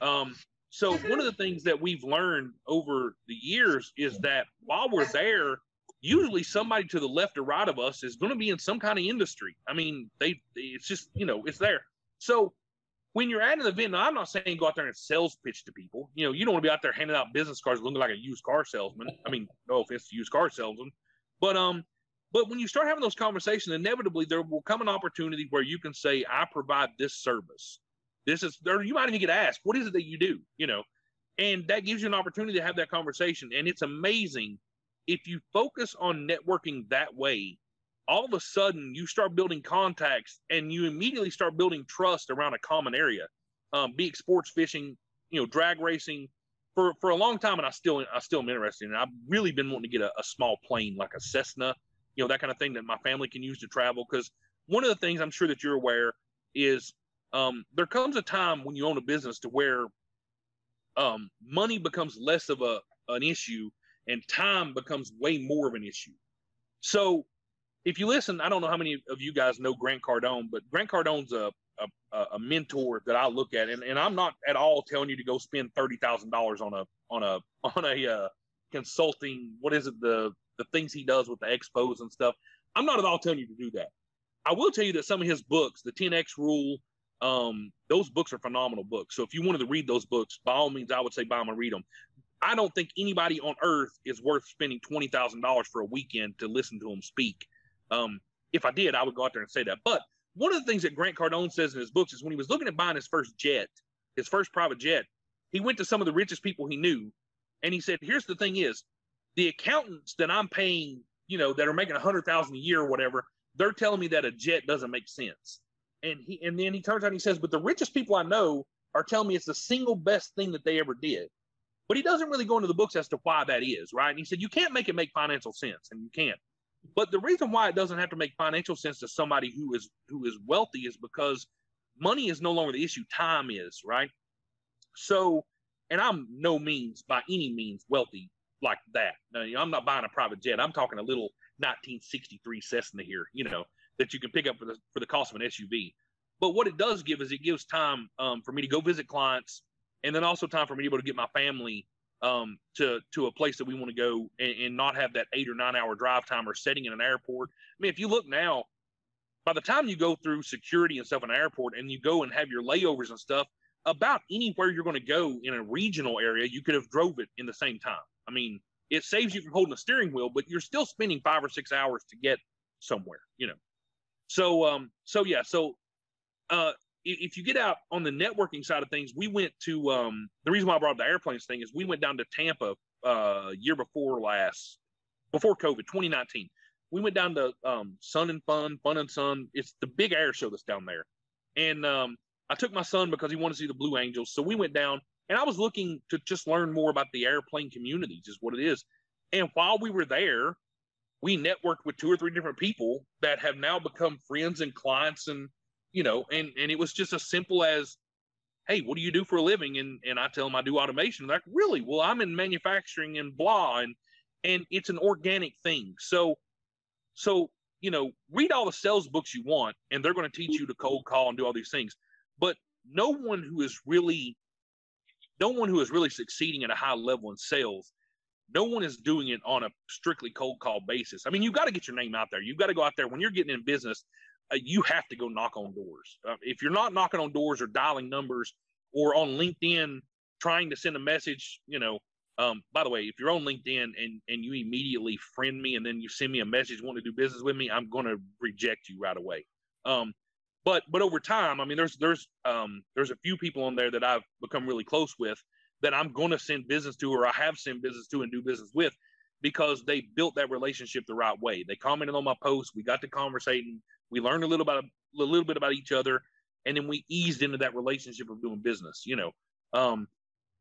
Um, so one of the things that we've learned over the years is that while we're there, usually somebody to the left or right of us is going to be in some kind of industry. I mean, they it's just you know it's there. So when you're at an event, I'm not saying go out there and sales pitch to people. You know, you don't want to be out there handing out business cards looking like a used car salesman. I mean, no offense to used car salesman, but um, but when you start having those conversations, inevitably there will come an opportunity where you can say, "I provide this service." This is there. You might even get asked, "What is it that you do?" You know, and that gives you an opportunity to have that conversation. And it's amazing if you focus on networking that way all of a sudden you start building contacts and you immediately start building trust around a common area um, be it sports fishing you know drag racing. For for a long time and i still i still am interested in it. I've really been wanting to get a, a small plane like a cessna you know that kind of thing that my family can use to travel. Because one of the things i'm sure that you're aware is um, there comes a time when you own a business to where um, money becomes less of a an issue and time becomes way more of an issue. So if you listen, I don't know how many of you guys know Grant Cardone, but Grant Cardone's a a, a mentor that I look at, and, and I'm not at all telling you to go spend thirty thousand dollars on a on a on a uh, consulting. What is it the the things he does with the expos and stuff? I'm not at all telling you to do that. I will tell you that some of his books, the 10x Rule, um, those books are phenomenal books. So if you wanted to read those books, by all means, I would say buy them and read them. I don't think anybody on earth is worth spending twenty thousand dollars for a weekend to listen to him speak. Um, if I did, I would go out there and say that. But one of the things that Grant Cardone says in his books is when he was looking at buying his first jet, his first private jet, he went to some of the richest people he knew, and he said, "Here's the thing: is the accountants that I'm paying, you know, that are making a hundred thousand a year or whatever, they're telling me that a jet doesn't make sense." And he and then he turns out and he says, "But the richest people I know are telling me it's the single best thing that they ever did." But he doesn't really go into the books as to why that is, right? And he said, "You can't make it make financial sense, and you can't." But the reason why it doesn't have to make financial sense to somebody who is who is wealthy is because money is no longer the issue. Time is right. So, and I'm no means by any means wealthy like that. Now, you know, I'm not buying a private jet. I'm talking a little 1963 Cessna here, you know, that you can pick up for the for the cost of an SUV. But what it does give is it gives time um, for me to go visit clients, and then also time for me to be able to get my family um, to to a place that we want to go and, and not have that eight or nine hour drive time or setting in an airport. I mean, if you look now, by the time you go through security and stuff in an airport and you go and have your layovers and stuff, about anywhere you're going to go in a regional area, you could have drove it in the same time. I mean, it saves you from holding a steering wheel, but you're still spending five or six hours to get somewhere, you know. So um, so yeah, so uh if you get out on the networking side of things, we went to um the reason why I brought up the airplanes thing is we went down to Tampa uh year before last before COVID, 2019. We went down to um Sun and Fun, Fun and Sun. It's the big air show that's down there. And um I took my son because he wanted to see the Blue Angels. So we went down and I was looking to just learn more about the airplane community, just what it is. And while we were there, we networked with two or three different people that have now become friends and clients and you know and and it was just as simple as hey what do you do for a living and and i tell them i do automation They're like really well i'm in manufacturing and blah and and it's an organic thing so so you know read all the sales books you want and they're going to teach you to cold call and do all these things but no one who is really no one who is really succeeding at a high level in sales no one is doing it on a strictly cold call basis. I mean, you've got to get your name out there. You've got to go out there when you're getting in business. Uh, you have to go knock on doors. Uh, if you're not knocking on doors or dialing numbers or on LinkedIn trying to send a message, you know, um, by the way, if you're on LinkedIn and and you immediately friend me and then you send me a message wanting to do business with me, I'm going to reject you right away. Um, but but over time, I mean, there's there's um, there's a few people on there that I've become really close with that I'm going to send business to or I have sent business to and do business with because they built that relationship the right way. They commented on my post. We got to conversating. We learned a little about a little bit about each other, and then we eased into that relationship of doing business. You know, um,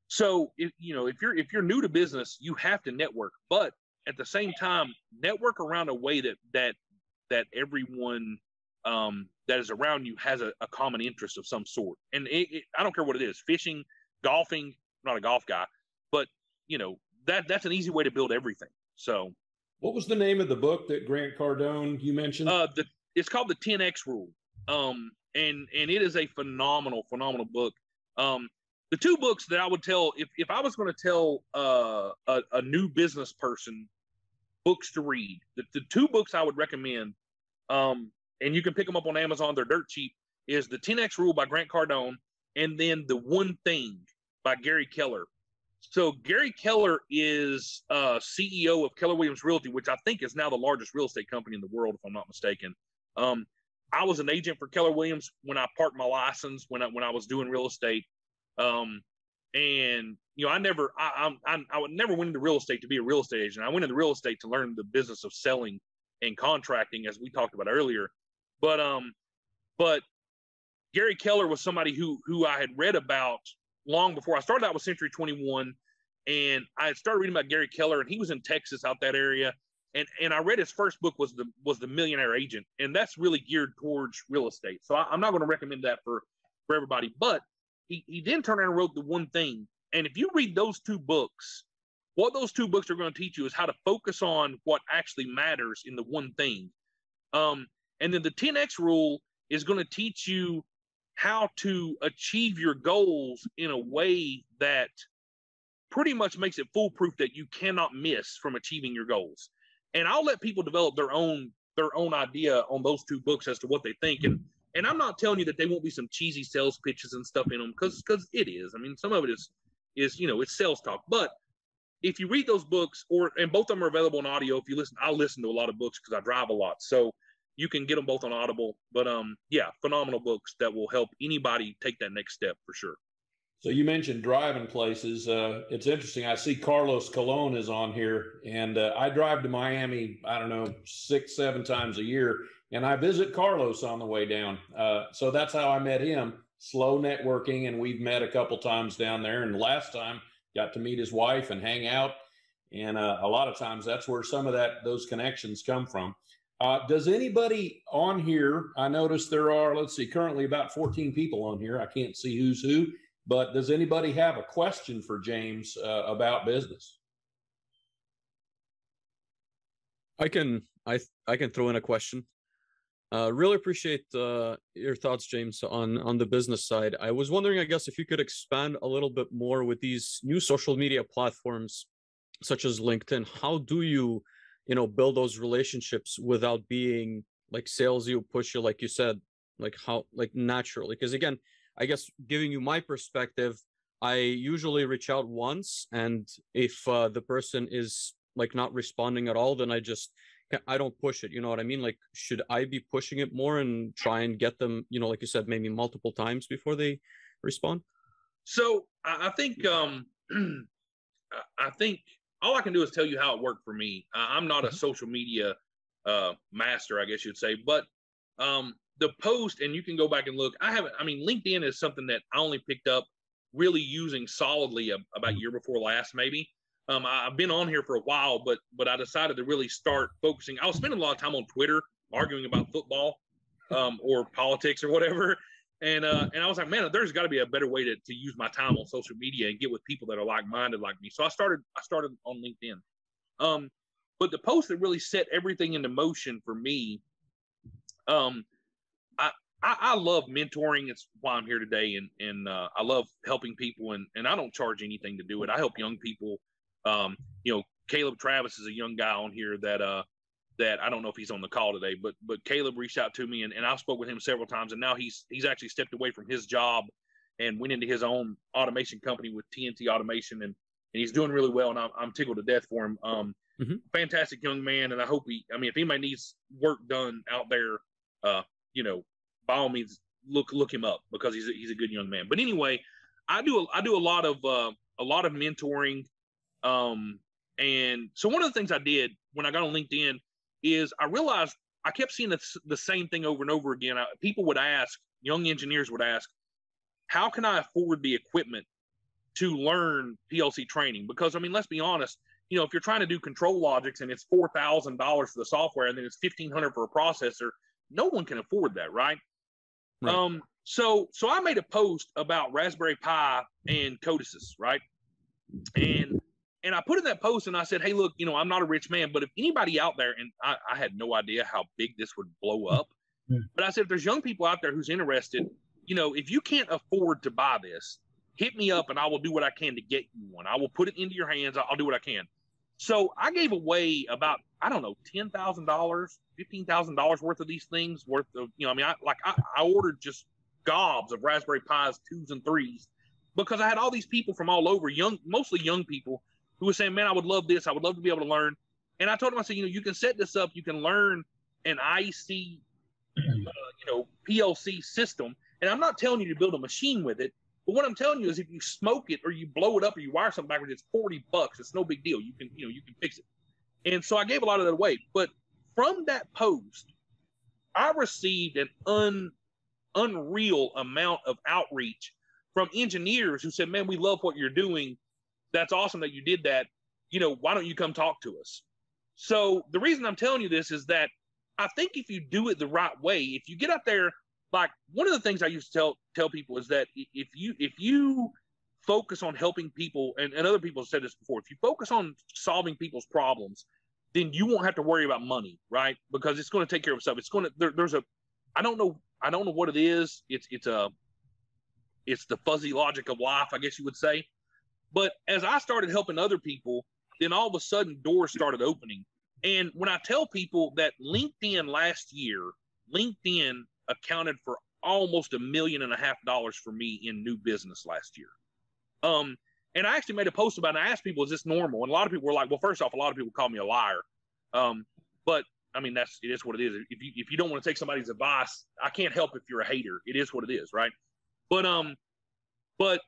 so if you know if you're if you're new to business, you have to network, but at the same time, network around a way that that that everyone um, that is around you has a, a common interest of some sort. And it, it, I don't care what it is: fishing, golfing, not a golf guy, but you know that that's an easy way to build everything. So, what was the name of the book that Grant Cardone you mentioned? Uh, the it's called the 10x Rule. Um, and and it is a phenomenal, phenomenal book. Um, the two books that I would tell if if I was going to tell uh, a, a new business person books to read, the, the two books I would recommend, um, and you can pick them up on Amazon. They're dirt cheap. Is the 10x Rule by Grant Cardone, and then the One Thing by Gary Keller. So Gary Keller is uh, CEO of Keller Williams Realty, which I think is now the largest real estate company in the world, if I'm not mistaken. Um, I was an agent for Keller Williams when I parked my license when I when I was doing real estate, um, and you know I never I, I I would never went into real estate to be a real estate agent. I went into real estate to learn the business of selling and contracting, as we talked about earlier. But um, but Gary Keller was somebody who who I had read about long before I started out with Century 21, and I had started reading about Gary Keller, and he was in Texas, out that area. And and I read his first book was the was the Millionaire Agent, and that's really geared towards real estate. So I, am not going to recommend that for for everybody. But he he then turned around and wrote the one thing. And if you read those two books, what those two books are going to teach you is how to focus on what actually matters in the one thing. Um, and then the 10x rule is going to teach you how to achieve your goals in a way that pretty much makes it foolproof that you cannot miss from achieving your goals. And I'll let people develop their own their own idea on those two books as to what they think. And and I'm not telling you that they won't be some cheesy sales pitches and stuff in them because because it is. I mean, some of it is is you know it's sales talk, but if you read those books or and both of them are available in audio if you listen i listen to a lot of books because i drive a lot so you can get them both on Audible. But um, yeah, phenomenal books that will help anybody take that next step for sure. So you mentioned driving places. Uh, it's interesting. I see Carlos Colon is on here, and uh, I drive to Miami. I don't know six, seven times a year, and I visit Carlos on the way down. Uh, so that's how I met him. Slow networking, and we've met a couple times down there. And last time, got to meet his wife and hang out. And uh, a lot of times, that's where some of that those connections come from. Uh, does anybody on here? I noticed there are, let's see, currently about 14 people on here. I can't see who's who, but does anybody have a question for James uh, about business? I can I I can throw in a question. Uh, really appreciate uh, your thoughts, James, on on the business side. I was wondering, I guess, if you could expand a little bit more with these new social media platforms, such as LinkedIn. How do you, you know, build those relationships without being like salesy pushy, like you said, like how, like naturally? Because again, I guess giving you my perspective, I usually reach out once, and if uh, the person is like not responding at all, then I just I don't push it. You know what I mean? Like, should I be pushing it more and try and get them, you know, like you said, maybe multiple times before they respond? So I think, um, I think all I can do is tell you how it worked for me. I'm not a mm-hmm. social media uh, master, I guess you'd say, but um, the post, and you can go back and look. I haven't. I mean, LinkedIn is something that I only picked up really using solidly about a mm-hmm. year before last, maybe. Um, I, have been on here for a while, but but I decided to really start focusing. I was spending a lot of time on Twitter arguing about football um, or politics or whatever. And uh, and I was like, man, there's got to be a better way to, to use my time on social media and get with people that are like minded like me. So I started I started on LinkedIn. Um, but the post that really set everything into motion for me, um, I, I, love mentoring. It's why I'm here today, and and uh, I love helping people. And and I don't charge anything to do it. I help young people um, you know, Caleb Travis is a young guy on here that uh that I don't know if he's on the call today, but but Caleb reached out to me and, and I've spoke with him several times and now he's he's actually stepped away from his job and went into his own automation company with TNT Automation and and he's doing really well and I'm, I'm tickled to death for him. Um, mm-hmm. fantastic young man and I hope he I mean if anybody needs work done out there, uh, you know, by all means look look him up because he's a, he's a good young man. But anyway, I do a, I do a lot of uh, a lot of mentoring um, and so one of the things I did when I got on LinkedIn is I realized I kept seeing the, the same thing over and over again. I, people would ask, young engineers would ask, how can I afford the equipment to learn PLC training? Because I mean, let's be honest, you know, if you're trying to do ControlLogix and it's four thousand dollars for the software and then it's fifteen hundred for a processor, no one can afford that, right? Right? Um, so so I made a post about Raspberry Pi and CODESYS, right? And and I put in that post and I said, Hey, look, you know, I'm not a rich man, but if anybody out there, and I, I had no idea how big this would blow up, but I said, if there's young people out there who's interested, you know, if you can't afford to buy this, hit me up and I will do what I can to get you one. I will put it into your hands. I'll, I'll do what I can. So I gave away about, I don't know, $10,000, $15,000 worth of these things worth of, you know, I mean, I like, I, I ordered just gobs of Raspberry Pis twos and threes because I had all these people from all over, young, mostly young people who were saying, "Man, I would love this. I would love to be able to learn." And I told them, I said, "You know, you can set this up. You can learn an IC, uh, you know, PLC system. And I'm not telling you to build a machine with it, but what I'm telling you is, if you smoke it or you blow it up or you wire something backwards, it's 40 bucks. It's no big deal. You can, you know, you can fix it. And so I gave a lot of that away. But from that post, I received an un, unreal amount of outreach from engineers who said, "Man, we love what you're doing that's awesome that you did that. You know, why don't you come talk to us? So the reason I'm telling you this is that I think if you do it the right way, if you get out there, like one of the things I used to tell tell people is that if you if you focus on helping people, and, and other people have said this before, if you focus on solving people's problems, then you won't have to worry about money, right? Because it's going to take care of itself. It's going to there, there's a I don't know I don't know what it is. It's it's a it's the fuzzy logic of life, I guess you would say. But as I started helping other people, then all of a sudden doors started opening. And when I tell people that LinkedIn last year, LinkedIn accounted for almost a million and a half dollars for me in new business last year. Um, and I actually made a post about it. And I asked people, is this normal? And a lot of people were like, well, first off, a lot of people call me a liar. Um, but I mean, that's it is what it is. If you if you don't want to take somebody's advice, I can't help if you're a hater. It is what it is, right? But um, but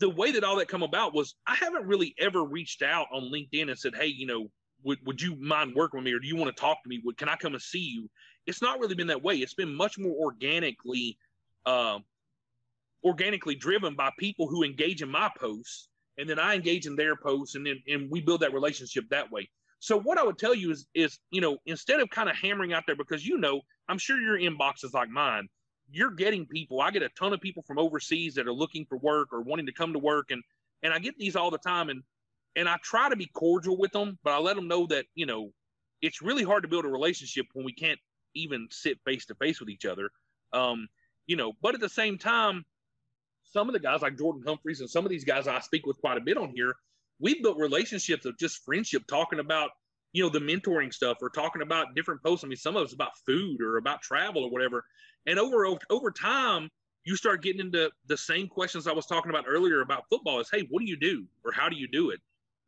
the way that all that come about was I haven't really ever reached out on LinkedIn and said, hey, you know, would, would you mind working with me or do you want to talk to me? Would, can I come and see you? It's not really been that way. It's been much more organically, uh, organically driven by people who engage in my posts and then I engage in their posts and then and we build that relationship that way. So what I would tell you is is you know instead of kind of hammering out there because you know I'm sure your inbox is like mine you're getting people. I get a ton of people from overseas that are looking for work or wanting to come to work, and and I get these all the time, and and I try to be cordial with them, but I let them know that you know it's really hard to build a relationship when we can't even sit face to face with each other. Um, you know, but at the same time, some of the guys like Jordan Humphreys and some of these guys I speak with quite a bit on here, we've built relationships of just friendship, talking about you know the mentoring stuff or talking about different posts. I mean, some of it's about food or about travel or whatever. And over over time, you start getting into the same questions I was talking about earlier about football. Is hey, what do you do or how do you do it?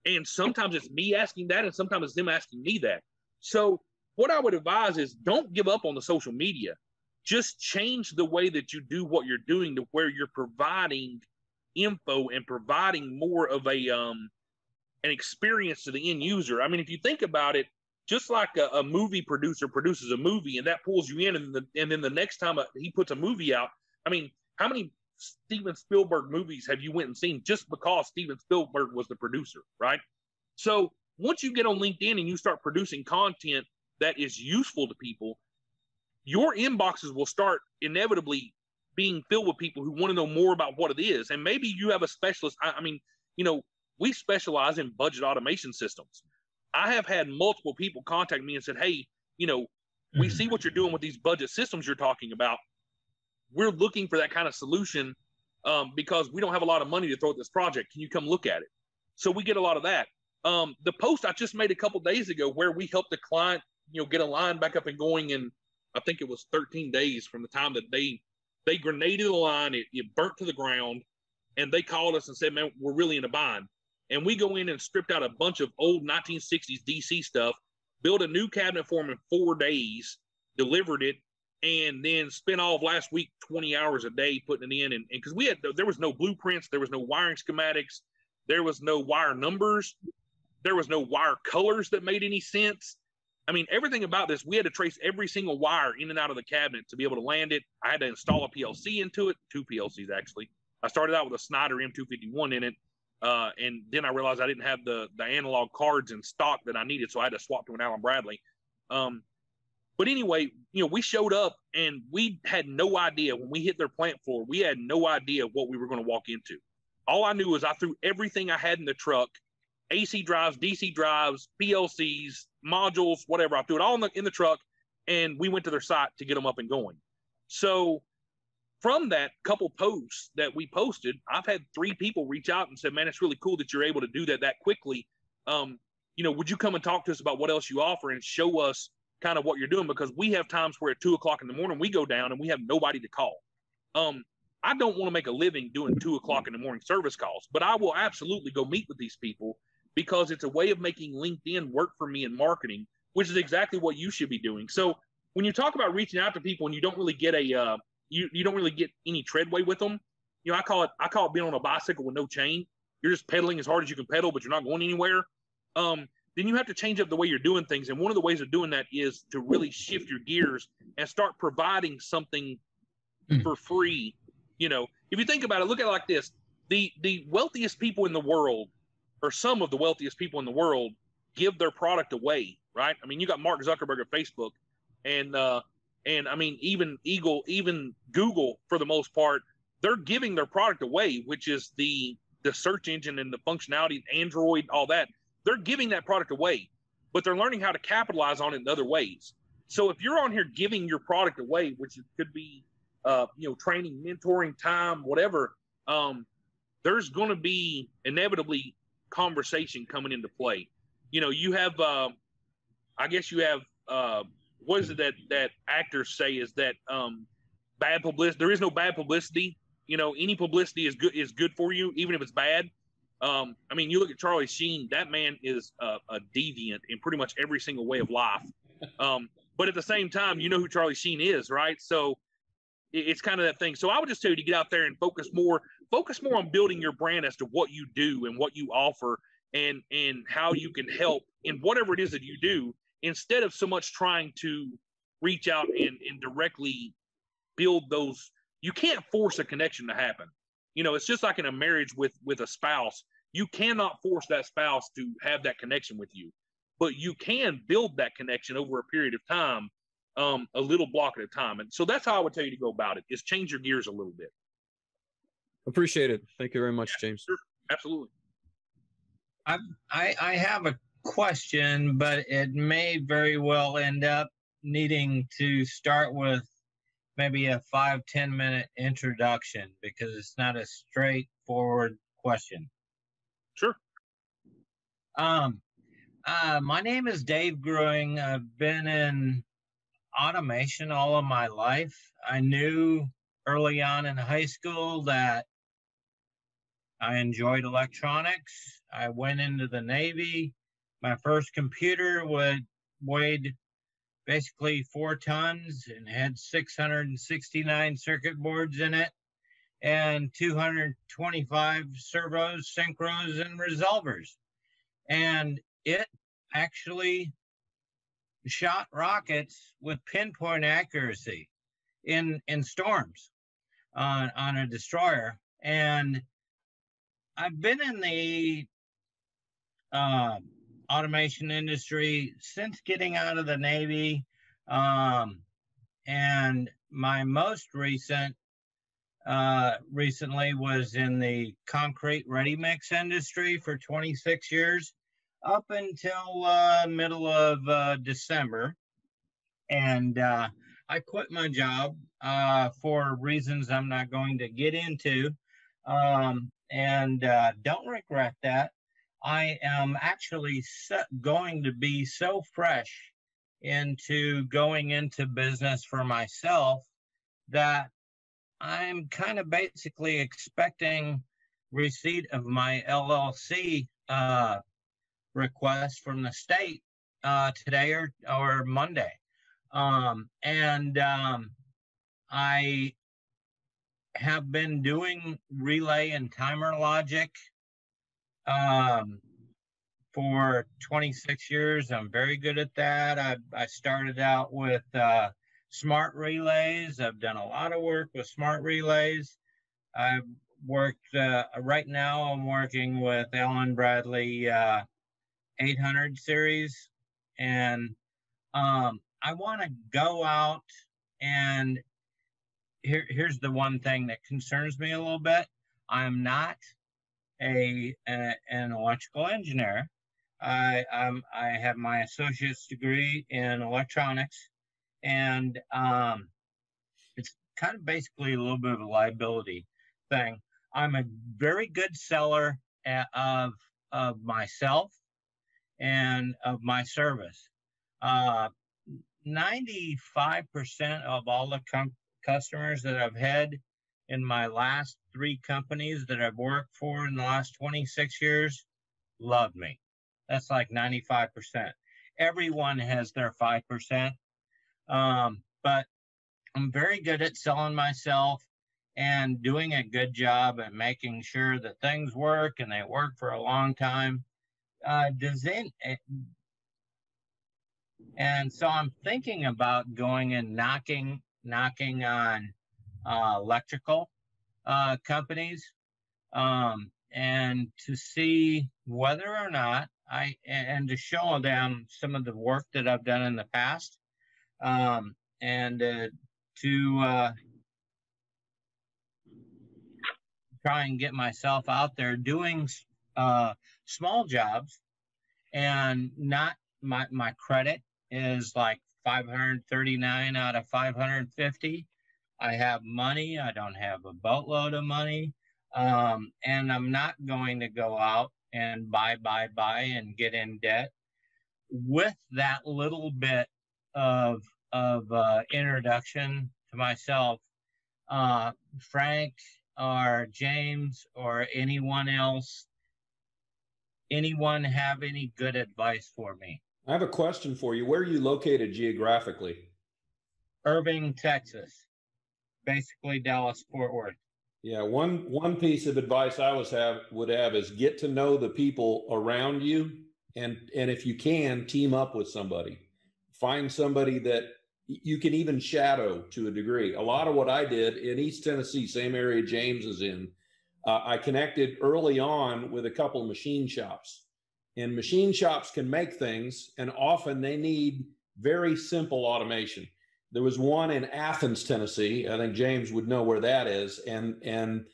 And sometimes it's me asking that, and sometimes it's them asking me that. So what I would advise is don't give up on the social media. Just change the way that you do what you're doing to where you're providing info and providing more of a um an experience to the end user. I mean, if you think about it, just like a, a movie producer produces a movie and that pulls you in, and, the, and then the next time a, he puts a movie out, I mean, how many Steven Spielberg movies have you went and seen just because Steven Spielberg was the producer, right? So once you get on LinkedIn and you start producing content that is useful to people, your inboxes will start inevitably being filled with people who want to know more about what it is. And maybe you have a specialist. I, I mean, you know, we specialize in budget automation systems. I have had multiple people contact me and said, Hey, you know, we mm-hmm. see what you're doing with these budget systems you're talking about. We're looking for that kind of solution um, because we don't have a lot of money to throw at this project. Can you come look at it? So we get a lot of that. Um, the post I just made a couple days ago where we helped a client, you know, get a line back up and going in, I think it was 13 days from the time that they they grenaded the line, it, it burnt to the ground, and they called us and said, "Man, we're really in a bind." And we go in and stripped out a bunch of old 1960s DC stuff, built a new cabinet for them in four days, delivered it, and then spent all of last week 20 hours a day putting it in. And because we had, there was no blueprints, there was no wiring schematics, there was no wire numbers, there was no wire colors that made any sense. I mean, everything about this, we had to trace every single wire in and out of the cabinet to be able to land it. I had to install a PLC into it, two PLCs actually. I started out with a Schneider M251 in it, uh, and then I realized I didn't have the the analog cards in stock that I needed, so I had to swap to an Allen Bradley. Um, but anyway, you know, we showed up and we had no idea when we hit their plant floor. We had no idea what we were going to walk into. All I knew was I threw everything I had in the truck AC drives, DC drives, PLCs, modules, whatever. I threw it all in the, in the truck and we went to their site to get them up and going. So from that couple posts that we posted, I've had three people reach out and said, man, it's really cool that you're able to do that that quickly. Um, you know, would you come and talk to us about what else you offer and show us kind of what you're doing? Because we have times where at two o'clock in the morning we go down and we have nobody to call. Um, I don't want to make a living doing two o'clock in the morning service calls, but I will absolutely go meet with these people because it's a way of making LinkedIn work for me in marketing, which is exactly what you should be doing. So when you talk about reaching out to people and you don't really get a uh, you you don't really get any treadway with them, you know I call it I call it being on a bicycle with no chain. You're just pedaling as hard as you can pedal, but you're not going anywhere. Um, then you have to change up the way you're doing things. And one of the ways of doing that is to really shift your gears and start providing something mm. for free. You know, if you think about it, look at it like this: the the wealthiest people in the world or some of the wealthiest people in the world give their product away, right? I mean, you got Mark Zuckerberg at Facebook, and uh, and I mean, even Eagle, even Google, for the most part, they're giving their product away, which is the the search engine and the functionality, Android, all that. They're giving that product away, but they're learning how to capitalize on it in other ways. So if you're on here giving your product away, which could be, uh, you know, training, mentoring, time, whatever, um, there's going to be inevitably conversation coming into play. You know, you have, uh, I guess you have, uh, what is it that that actors say is that um, bad publicity? There is no bad publicity. You know, any publicity is good is good for you, even if it's bad. Um, I mean, you look at Charlie Sheen. That man is a, a deviant in pretty much every single way of life. Um, but at the same time, you know who Charlie Sheen is, right? So it's kind of that thing. So I would just tell you to get out there and focus more, focus more on building your brand as to what you do and what you offer and and how you can help in whatever it is that you do, instead of so much trying to reach out and, and directly build those. You can't force a connection to happen. You know, it's just like in a marriage with with a spouse. You cannot force that spouse to have that connection with you, but you can build that connection over a period of time um, a little block at a time. And so that's how I would tell you to go about it is change your gears a little bit. Appreciate it. Thank you very much, yeah, James. Sure. Absolutely. I, I, I have a question, but it may very well end up needing to start with maybe a five ten minute introduction because it's not a straightforward question. Sure. Um, uh, my name is Dave Grewing. I've been in automation all of my life. I knew early on in high school that I enjoyed electronics. I went into the Navy. My first computer would weighed basically four tons and had 669 circuit boards in it and 225 servos, synchros, and resolvers. And it actually shot rockets with pinpoint accuracy in in storms on on a destroyer. And I've been in the uh, automation industry since getting out of the Navy. Um, and my most recent uh, recently was in the concrete ready mix industry for 26 years up until uh, middle of uh, December. And uh, I quit my job uh, for reasons I'm not going to get into um, and uh, don't regret that. I am actually going to be so fresh into going into business for myself that I'm kind of basically expecting receipt of my LLC uh, request from the state uh, today or, or Monday. Um, and um, I have been doing relay and timer logic um, for 26 years. I'm very good at that. I, I started out with uh, smart relays. I've done a lot of work with smart relays. I've worked, uh, right now, I'm working with Allen Bradley uh, 800 series. And um, I want to go out and here, here's the one thing that concerns me a little bit. I'm not a, a an electrical engineer. I um, I have my associate's degree in electronics, and um, it's kind of basically a little bit of a liability thing. I'm a very good seller of of myself and of my service. Uh, 95% of all the com- customers that I've had in my last three companies that I've worked for in the last 26 years love me. That's like 95%. Everyone has their 5%. Um, but I'm very good at selling myself and doing a good job at making sure that things work and they work for a long time. Uh, does it, eh, and so I'm thinking about going and knocking knocking on uh, electrical uh, companies um, and to see whether or not I and to show them some of the work that I've done in the past um, and uh, to uh, try and get myself out there doing uh, small jobs. And not my my credit is like 539 out of 550. I have money. I don't have a boatload of money. Um, and I'm not going to go out and buy, buy, buy and get in debt. With that little bit of, of uh, introduction to myself, uh, Frank or James or anyone else, anyone have any good advice for me? I have a question for you. Where are you located geographically? Irving, Texas. Basically Dallas, Fort Worth. Yeah, one one piece of advice I was have would have is get to know the people around you and and if you can team up with somebody. Find somebody that you can even shadow to a degree. A lot of what I did in East Tennessee, same area James is in, uh, I connected early on with a couple of machine shops and machine shops can make things, and often they need very simple automation. There was one in Athens, Tennessee. I think James would know where that is, and and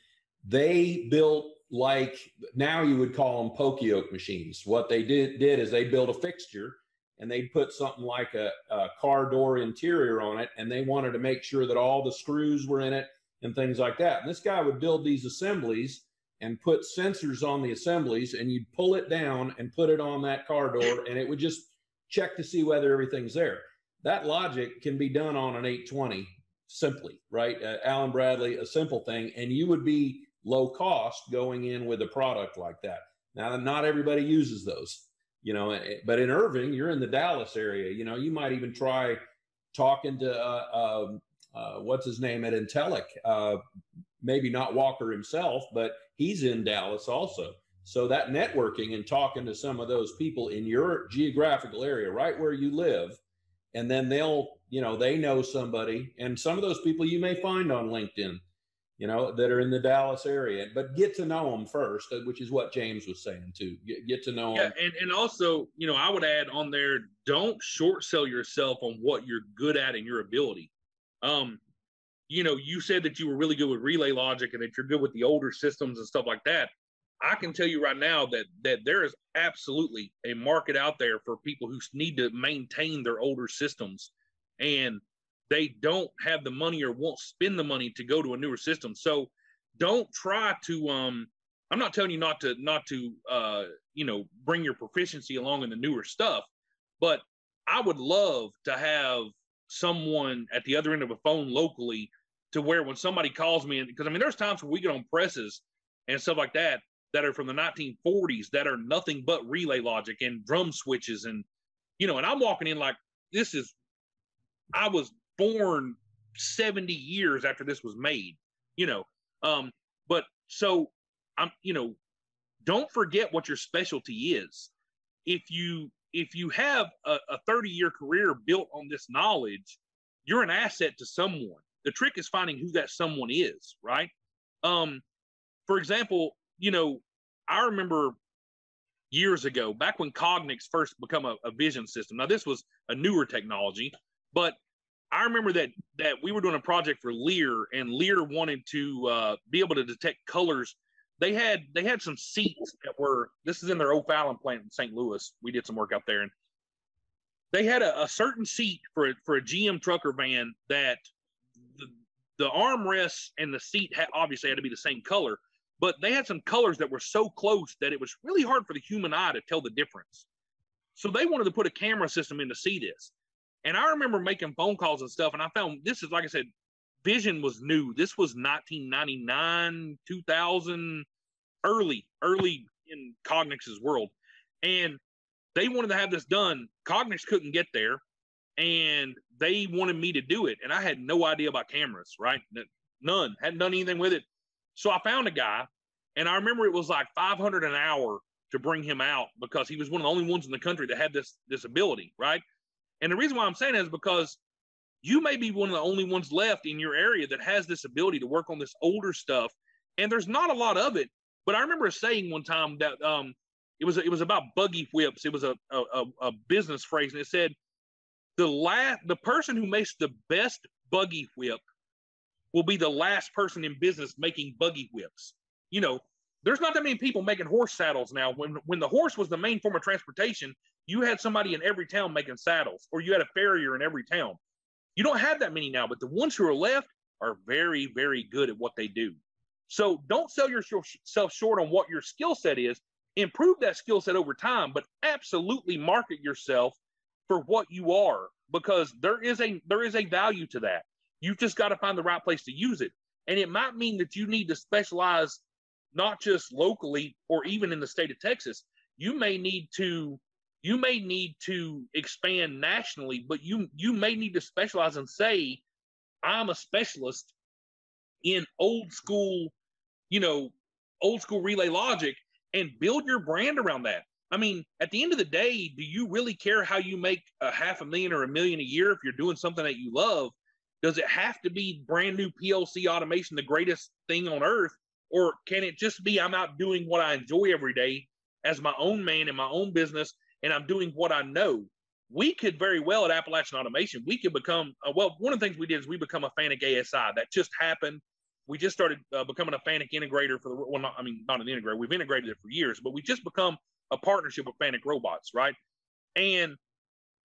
they built like now you would call them poka yoke machines. What they did did is they built a fixture, and they'd put something like a, a, car door interior on it and they wanted to make sure that all the screws were in it and things like that. And this guy would build these assemblies and put sensors on the assemblies and you'd pull it down and put it on that car door and it would just check to see whether everything's there. That logic can be done on an 820 simply, right? Uh, Allen Bradley, a simple thing, and you would be low cost going in with a product like that. Now, not everybody uses those, you know, eh, but in Irving, you're in the Dallas area, you know, you might even try talking to, uh, um, uh, what's his name at Intellic, uh, maybe not Walker himself, but he's in Dallas also. So that networking and talking to some of those people in your geographical area, right where you live, and then they'll, you know, they know somebody, and some of those people you may find on LinkedIn, you know, that are in the Dallas area, but get to know them first, uh, which is what James was saying too. Get, get to know yeah, them. and and also, you know, I would add on there, don't short sell yourself on what you're good at and your ability. Um, you know, you said that you were really good with relay logic and that you're good with the older systems and stuff like that. I can tell you right now that that there is absolutely a market out there for people who need to maintain their older systems and they don't have the money or won't spend the money to go to a newer system. So don't try to um I'm not telling you not to not to uh you know bring your proficiency along in the newer stuff, but I would love to have someone at the other end of a phone locally to where when somebody calls me because I mean there's times when we get on presses and stuff like that that are from the 1940s that are nothing but relay logic and drum switches and you know and i'm walking in like this is i was born 70 years after this was made you know um but so i'm you know don't forget what your specialty is. If you if you have a, a 30 year career built on this knowledge you're an asset to someone the trick is finding who that someone is right um for example you know, I remember years ago, back when Cognex first become a, a, vision system. Now this was a newer technology, but I remember that that we were doing a project for Lear, and Lear wanted to uh, be able to detect colors. They had they had some seats that were. This is in their O'Fallon plant in St. Louis. We did some work out there, and they had a, a certain seat for a, for a GM trucker van that the armrests and the seat had, obviously had to be the same color but they had some colors that were so close that it was really hard for the human eye to tell the difference. So they wanted to put a camera system in to see this. And I remember making phone calls and stuff, and I found this is like I said, vision was new. This was 1999, 2000, early, early in Cognex's world. And they wanted to have this done. Cognex couldn't get there, and they wanted me to do it. And I had no idea about cameras, right? None. Hadn't done anything with it. So I found a guy, and I remember it was like 500 an hour to bring him out because he was one of the only ones in the country that had this this ability, right? And the reason why I'm saying that is because you may be one of the only ones left in your area that has this ability to work on this older stuff, and there's not a lot of it. But I remember saying one time that um, it was it was about buggy whips. It was a, a a business phrase, and it said the last the person who makes the best buggy whip will be the last person in business making buggy whips. You know, there's not that many people making horse saddles now. When when the horse was the main form of transportation, you had somebody in every town making saddles, or you had a farrier in every town. You don't have that many now, but the ones who are left are very, very good at what they do. So don't sell yourself short on what your skill set is. Improve that skill set over time, but absolutely market yourself for what you are because there is a there is a value to that. You've just got to find the right place to use it. And it might mean that you need to specialize not just locally or even in the state of Texas. You may need to you may need to expand nationally, but you you may need to specialize and say, I'm a specialist in old school, you know, old school relay logic and build your brand around that. I mean, at the end of the day, do you really care how you make a half a million or a million a year if you're doing something that you love? Does it have to be brand new PLC automation, the greatest thing on earth? Or can it just be I'm out doing what I enjoy every day as my own man in my own business and I'm doing what I know? We could very well at Appalachian Automation, we could become, uh, well, one of the things we did is we become a FANUC ASI. That just happened. We just started uh, becoming a FANUC integrator for the, well, not, I mean, not an integrator. We've integrated it for years, but we just become a partnership with FANUC robots, right? And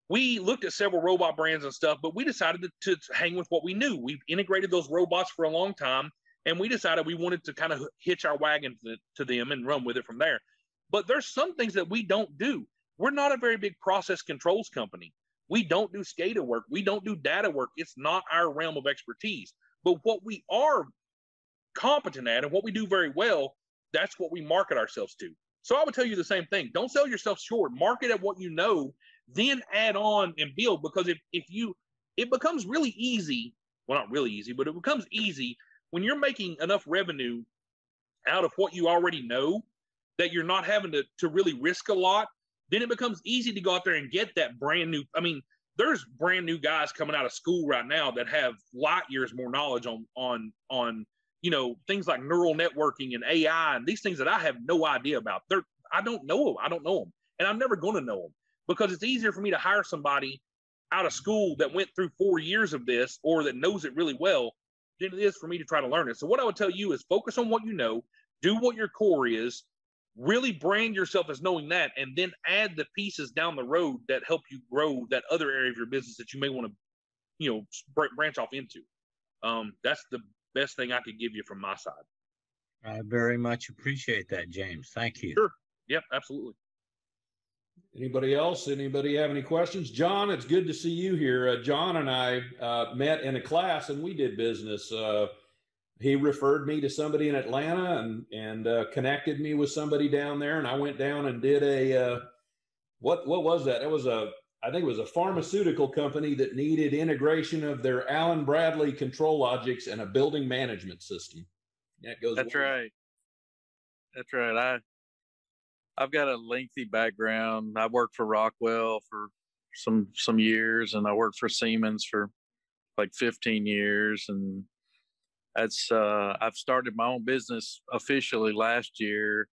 we looked at several robot brands and stuff, but we decided to, to hang with what we knew. We've integrated those robots for a long time, and we decided we wanted to kind of hitch our wagon to, to them and run with it from there. But there's some things that we don't do. We're not a very big process controls company. We don't do SCADA work. We don't do data work. It's not our realm of expertise. But what we are competent at and what we do very well, that's what we market ourselves to. So I would tell you the same thing. Don't sell yourself short. Market at what you know, then add on and build. Because if if you it becomes really easy, well not really easy, but it becomes easy when you're making enough revenue out of what you already know that you're not having to to really risk a lot, then it becomes easy to go out there and get that brand new. I mean, there's brand new guys coming out of school right now that have light years more knowledge on on on you know things like neural networking and AI and these things that I have no idea about. They're I don't know them. I don't know them, and I'm never going to know them because it's easier for me to hire somebody out of school that went through four years of this or that knows it really well than it is for me to try to learn it. So what I would tell you is focus on what you know, do what your core is, really brand yourself as knowing that, and then add the pieces down the road that help you grow that other area of your business that you may want to, you know, branch off into. Um, that's the best thing I could give you from my side. I very much appreciate that, James. Thank you. Sure. Yep, absolutely. Anybody else? Anybody have any questions? John, it's good to see you here. Uh, John and I uh, met in a class and we did business. Uh, he referred me to somebody in Atlanta and and uh, connected me with somebody down there, and I went down and did a uh, what what was that? It was a I think it was a pharmaceutical company that needed integration of their Allen Bradley ControlLogix and a building management system. That goes. That's right. That's right. I I've got a lengthy background. I worked for Rockwell for some some years, and I worked for Siemens for like 15 years, and that's uh, I've started my own business officially last year.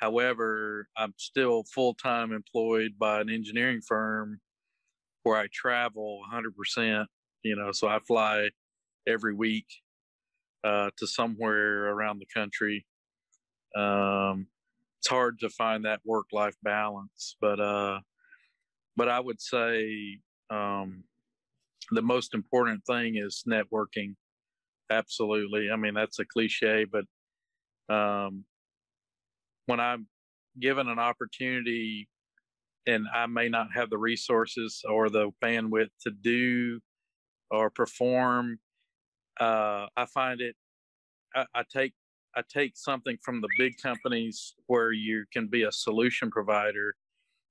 However, I'm still full time employed by an engineering firm where I travel 100%. You know, so I fly every week uh, to somewhere around the country. Um, it's hard to find that work life balance, but uh, but I would say um, the most important thing is networking absolutely. I mean, that's a cliche, but um, when I'm given an opportunity and I may not have the resources or the bandwidth to do or perform, uh, I find it. I, I take I take something from the big companies where you can be a solution provider,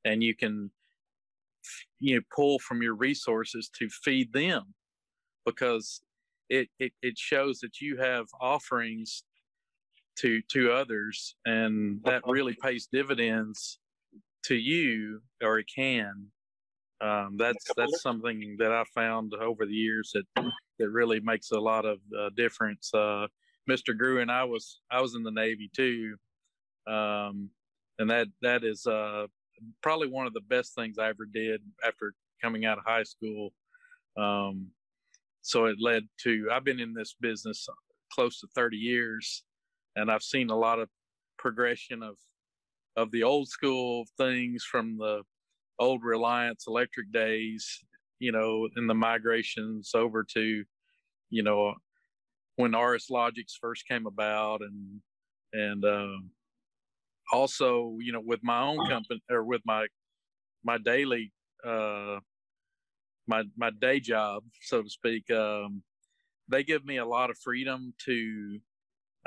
and you can you know pull from your resources to feed them because it, it it shows that you have offerings to to others and that really pays dividends to you or it can um, that's that's something that I found over the years that that really makes a lot of uh, difference. Uh, Mr. Gruen, I was I was in the Navy too, um, and that that is uh, probably one of the best things I ever did after coming out of high school. Um, so it led to I've been in this business close to 30 years, and I've seen a lot of progression of of the old school things from the old Reliance Electric days, you know, and the migrations over to, you know, when RSLogix first came about, and and uh, also, you know, with my own company or with my my daily uh, my my day job, so to speak, um, they give me a lot of freedom to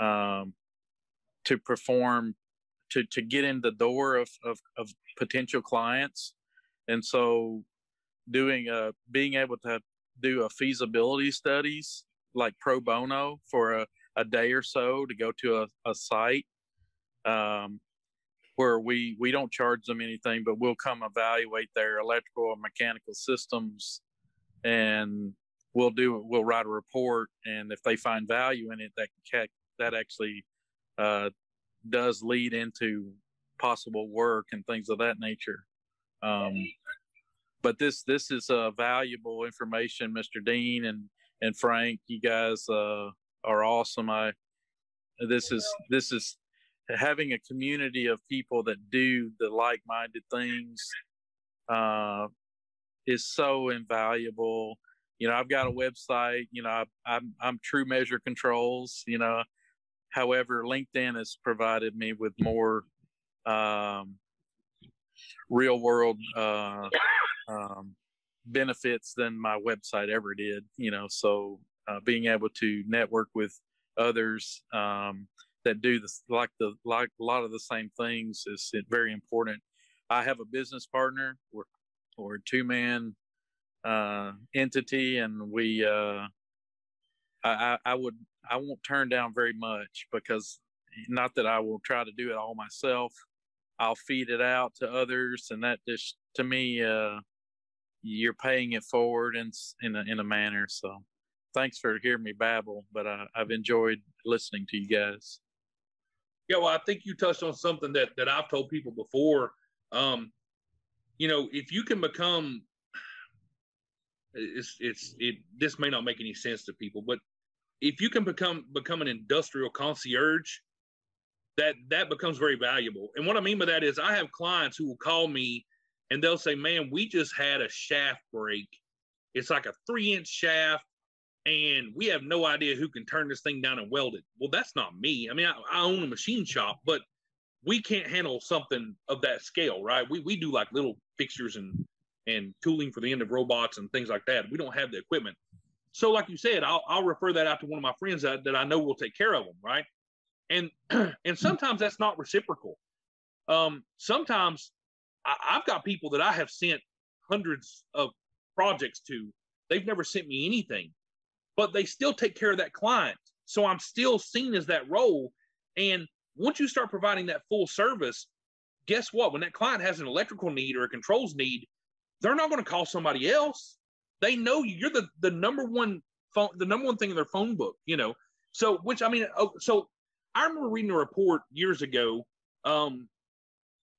um, to perform to to get in the door of, of, of potential clients, and so doing a being able to do a feasibility studies like pro bono for a, a day or so to go to a, a site um, where we we don't charge them anything, but we'll come evaluate their electrical and mechanical systems, and we'll do we'll write a report, and if they find value in it, that that actually uh, does lead into possible work and things of that nature. Um, but this this is uh, valuable information, Mr. Dean and and Frank. You guys uh, are awesome. I this is this is having a community of people that do the like-minded things uh, is so invaluable. You know, I've got a website. You know, I, I'm I'm True Measure Controls. You know, however, LinkedIn has provided me with more um, real world uh, um, benefits than my website ever did. You know, so uh, being able to network with others um, that do this like the like a lot of the same things is very important. I have a business partner. We're we're a two man uh, entity, and we I, I would I won't turn down very much because not that I will try to do it all myself. I'll feed it out to others, and that just to me, uh, you're paying it forward in in a, in a manner. So, thanks for hearing me babble, but uh, I've enjoyed listening to you guys. Yeah, well, I think you touched on something that that I've told people before. Um, you know, if you can become, it's it's it. This may not make any sense to people, but if you can become become an industrial concierge, that that becomes very valuable. And what I mean by that is, I have clients who will call me and they'll say, "Man, we just had a shaft break. It's like a three inch shaft." and we have no idea who can turn this thing down and weld it. Well, that's not me. I mean, I, I, own a machine shop, but we can't handle something of that scale, right? We we do like little fixtures and and tooling for the end of robots and things like that. We don't have the equipment. So, like you said, I'll I'll refer that out to one of my friends that, that I know will take care of them, right? And and sometimes that's not reciprocal. Um, sometimes I, I've got people that I have sent hundreds of projects to. They've never sent me anything but they still take care of that client. So I'm still seen as that role. And once you start providing that full service, guess what? When that client has an electrical need or a controls need, they're not going to call somebody else. They know you. You're the the number one phone, the number one thing in their phone book. You know. So which I mean, oh, so I remember reading a report years ago. Um,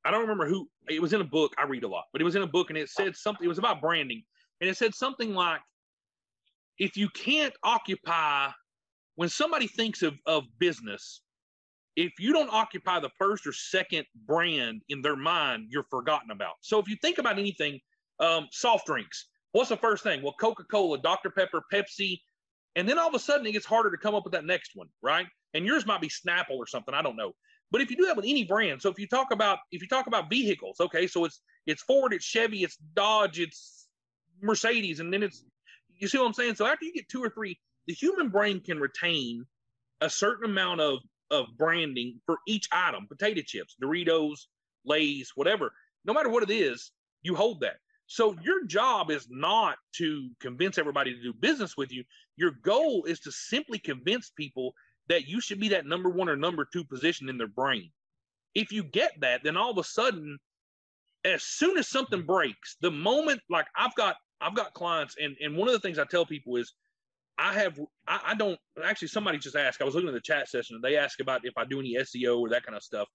I don't remember who it was in a book. I read a lot, but it was in a book and it said something. It was about branding, and it said something like if you can't occupy when somebody thinks of, of business if you don't occupy the first or second brand in their mind you're forgotten about so if you think about anything um, soft drinks what's the first thing? Well coca-cola dr pepper pepsi and then all of a sudden it gets harder to come up with that next one right? And yours might be snapple or something i don't know. But if you do that with any brand so if you talk about if you talk about vehicles okay so it's it's ford it's chevy it's dodge it's mercedes and then it's you see what I'm saying? So after you get two or three, the human brain can retain a certain amount of of branding for each item potato chips doritos lays whatever. No matter what it is you hold that so your job is not to convince everybody to do business with you your goal is to simply convince people that you should be that number one or number two position in their brain if you get that then all of a sudden as soon as something breaks the moment like i've got I've got clients, and and one of the things I tell people is, I have I, I don't actually. Somebody just asked. I was looking at the chat session, and they asked about if I do any SEO or that kind of stuff,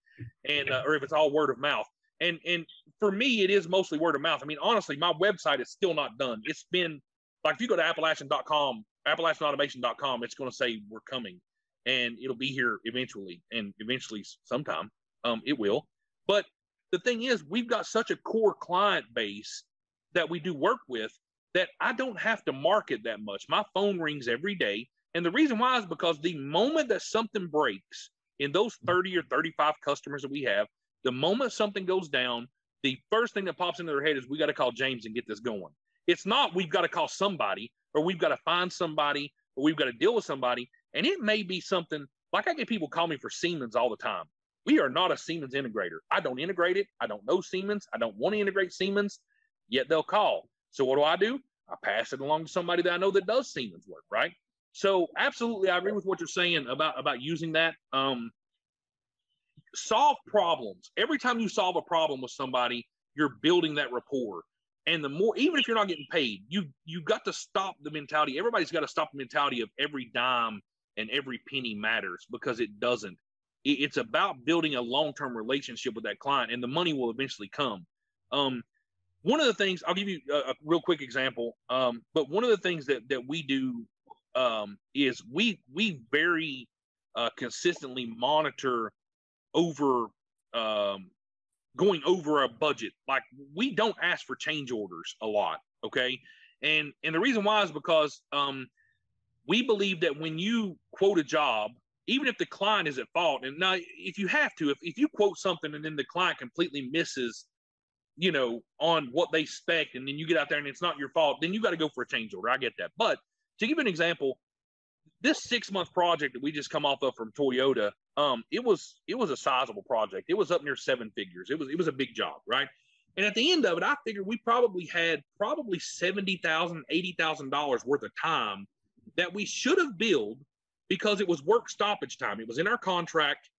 and uh, or if it's all word of mouth. And and for me, it is mostly word of mouth. I mean, honestly, my website is still not done. It's been like if you go to Appalachian.com, AppalachianAutomation.com, it's going to say we're coming, and it'll be here eventually, and eventually sometime um, it will. But the thing is, we've got such a core client base that we do work with that I don't have to market that much. My phone rings every day. And the reason why is because the moment that something breaks in those 30 or 35 customers that we have, the moment something goes down, the first thing that pops into their head is we got to call James and get this going. It's not we've got to call somebody or we've got to find somebody or we've got to deal with somebody. And it may be something like I get people call me for Siemens all the time. We are not a Siemens integrator. I don't integrate it. I don't know Siemens. I don't want to integrate Siemens yet they'll call. So what do I do? I pass it along to somebody that I know that does Siemens work, right? So absolutely, I agree with what you're saying about about using that. Um, solve problems. Every time you solve a problem with somebody, you're building that rapport. And the more, even if you're not getting paid, you you've got to stop the mentality. Everybody's got to stop the mentality of every dime and every penny matters because it doesn't. it's about building a long term relationship with that client, and the money will eventually come. Um, one of the things I'll give you a, a real quick example. Um, but one of the things that that we do um, is we we very uh, consistently monitor over um, going over a budget. Like we don't ask for change orders a lot. Okay. And and the reason why is because um, we believe that when you quote a job, even if the client is at fault, and now if you have to, if, if you quote something and then the client completely misses, you know, on what they spec, and then you get out there and it's not your fault, then you got to go for a change order. I get that. But to give an example, this six month project that we just come off of from Toyota, um, it was it was a sizable project. It was up near seven figures. It was it was a big job, right? And at the end of it, I figured we probably had probably $70,000, $80,000 worth of time that we should have billed because it was work stoppage time. It was in our contract.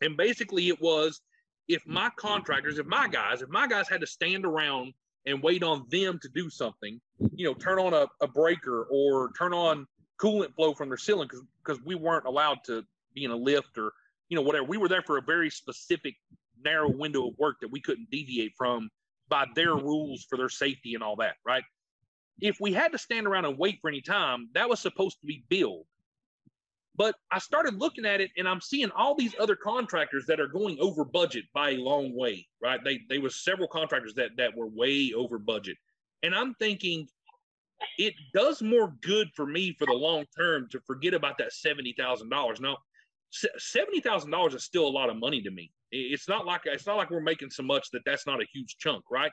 And basically, it was if my contractors, if my guys, if my guys had to stand around and wait on them to do something, you know, turn on a, a breaker or turn on coolant flow from their ceiling because we weren't allowed to be in a lift or you know whatever. We were there for a very specific narrow window of work that we couldn't deviate from by their rules for their safety and all that, right? If we had to stand around and wait for any time, that was supposed to be billed. But I started looking at it and I'm seeing all these other contractors that are going over budget by a long way, right? They they was several contractors that that were way over budget. And I'm thinking it does more good for me for the long term to forget about that $70,000. Now, $70,000 is still a lot of money to me. It's not like it's not like we're making so much that that's not a huge chunk, right?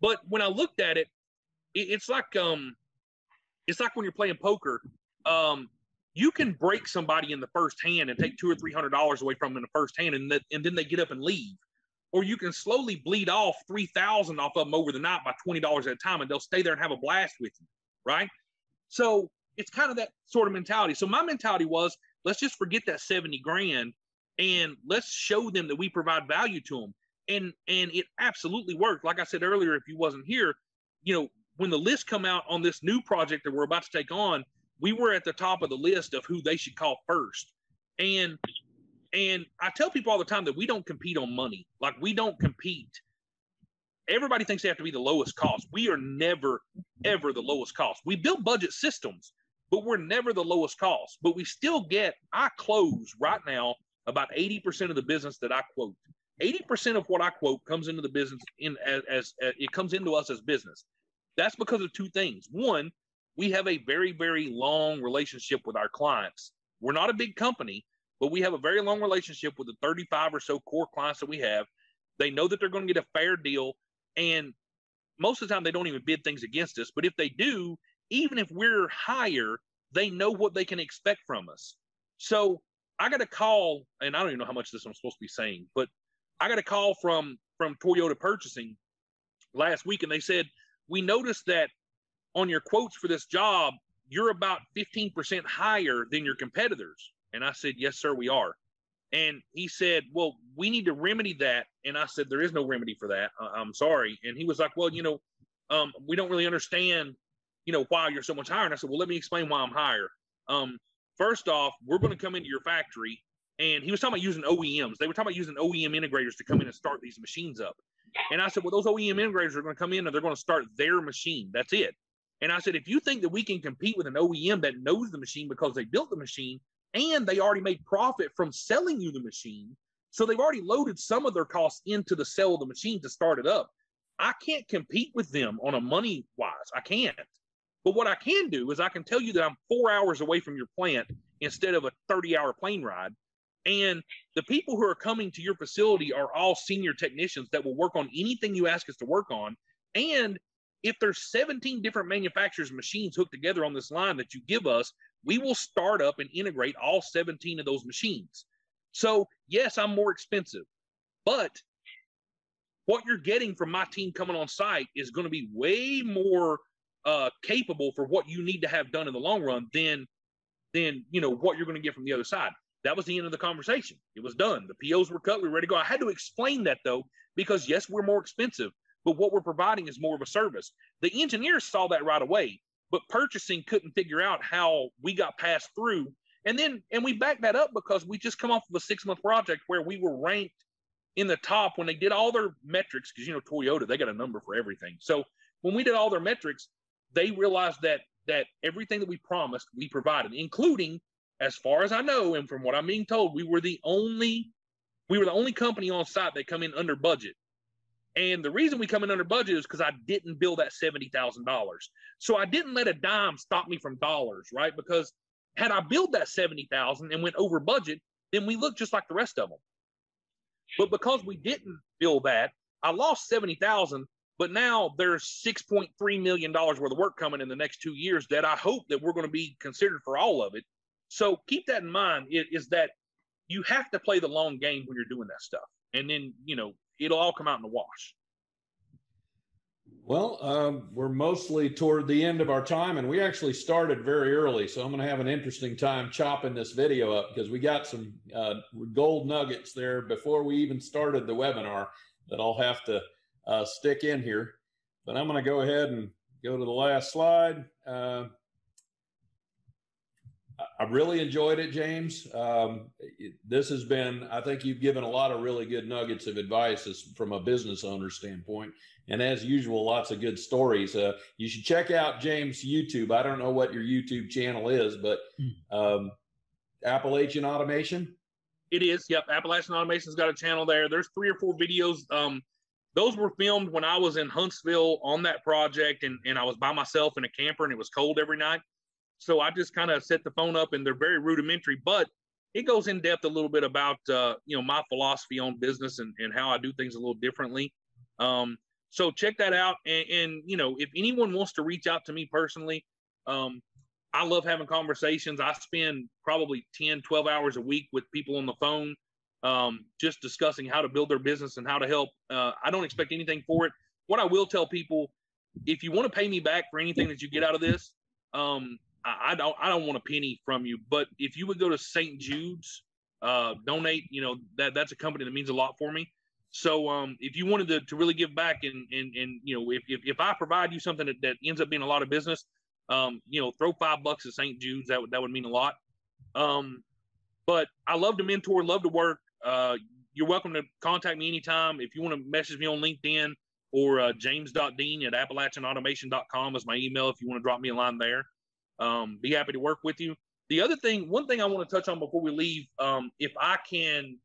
But when I looked at it, it's like um, it's like when you're playing poker. Um, you can break somebody in the first hand and take two or three hundred dollars away from them in the first hand, and, and then they get up and leave. Or you can slowly bleed off three thousand off of them over the night by twenty dollars at a time, and they'll stay there and have a blast with you, right? So it's kind of that sort of mentality. So my mentality was, let's just forget that seventy grand and let's show them that we provide value to them and and it absolutely worked. Like i said earlier if you wasn't here you know when the list come out on this new project that we're about to take on we were at the top of the list of who they should call first. And and i tell people all the time that we don't compete on money. Like we don't compete. Everybody thinks they have to be the lowest cost. We are never ever the lowest cost. We build budget systems but we're never the lowest cost but we still get i close right now about 80% of the business that I quote. 80% of what I quote comes into the business in as, as, as it comes into us as business. That's because of two things. One, we have a very, very long relationship with our clients. We're not a big company, but we have a very long relationship with the 35 or so core clients that we have. They know that they're going to get a fair deal. And most of the time, they don't even bid things against us. But if they do, even if we're higher, they know what they can expect from us. So I got a call, and I don't even know how much this I'm supposed to be saying, but I got a call from from Toyota purchasing last week, and they said we noticed that on your quotes for this job, you're about 15% higher than your competitors. And I said, yes, sir, we are. And he said, well, we need to remedy that. And I said, there is no remedy for that. I'm sorry. And he was like, well, you know, um, we don't really understand, you know, why you're so much higher. And I said, well, let me explain why I'm higher. Um, First off, we're going to come into your factory, and he was talking about using OEMs. They were talking about using OEM integrators to come in and start these machines up. And I said, well, those OEM integrators are going to come in and they're going to start their machine. That's it. And I said, if you think that we can compete with an OEM that knows the machine because they built the machine and they already made profit from selling you the machine, so they've already loaded some of their costs into the sell of the machine to start it up. I can't compete with them on a money wise. I can't. But what I can do is I can tell you that I'm four hours away from your plant instead of a 30 hour plane ride. And the people who are coming to your facility are all senior technicians that will work on anything you ask us to work on. And if there's 17 different manufacturers' machines hooked together on this line that you give us, we will start up and integrate all 17 of those machines. So, yes, I'm more expensive, but what you're getting from my team coming on site is going to be way more uh, capable for what you need to have done in the long run than than you know what you're going to get from the other side. That was the end of the conversation. It was done. The POs were cut. We were ready to go. I had to explain that though, because yes, we're more expensive, but what we're providing is more of a service. The engineers saw that right away, but purchasing couldn't figure out how we got passed through. And then, and we backed that up because we just come off of a six month project where we were ranked in the top when they did all their metrics. Because, you know, Toyota, they got a number for everything. So when we did all their metrics, they realized that that everything that we promised we provided, including, as far as I know, and from what I'm being told, we were the only we were the only company on site that come in under budget. And the reason we come in under budget is because I didn't bill that seventy thousand dollars. So I didn't let a dime stop me from dollars, right? Because had I billed that seventy thousand and went over budget, then we look just like the rest of them. But because we didn't bill that, I lost seventy thousand. But now there's six point three million dollars worth of work coming in the next two years that I hope that we're going to be considered for all of it. So keep that in mind. Is that you have to play the long game when you're doing that stuff, and then you know it'll all come out in the wash. Well, um, we're mostly toward the end of our time, and we actually started very early. So I'm going to have an interesting time chopping this video up because we got some uh, gold nuggets there before we even started the webinar that I'll have to uh, stick in here. But I'm going to go ahead and go to the last slide. Uh, I really enjoyed it, James. Um, this has been, I think you've given a lot of really good nuggets of advice as, from a business owner standpoint. And as usual, lots of good stories. Uh, you should check out James' YouTube. I don't know what your YouTube channel is, but hmm. um, Appalachian Automation. It is. Yep. Appalachian Automation's got a channel there. There's three or four videos. Um, those were filmed when I was in Huntsville on that project and, and I was by myself in a camper and it was cold every night. So I just kind of set the phone up and they're very rudimentary, but it goes in depth a little bit about, uh, you know, my philosophy on business and, and how I do things a little differently. Um, so check that out. And, and, you know, if anyone wants to reach out to me personally, um, I love having conversations. I spend probably 10, 12 hours a week with people on the phone, um, just discussing how to build their business and how to help. Uh, I don't expect anything for it. What I will tell people, if you want to pay me back for anything that you get out of this, um, I, I don't I don't want a penny from you, but if you would go to St. Jude's, uh, donate, you know that that's a company that means a lot for me. So um, if you wanted to, to really give back and and and you know if if, if I provide you something that, that ends up being a lot of business, um, you know throw five bucks at St. Jude's that would that would mean a lot. Um, but I love to mentor, love to work. Uh, you're welcome to contact me anytime. If you want to message me on LinkedIn or uh, james.dean at appalachianautomation.com is my email if you want to drop me a line there. Um, be happy to work with you. The other thing, one thing I want to touch on before we leave, um, if I can,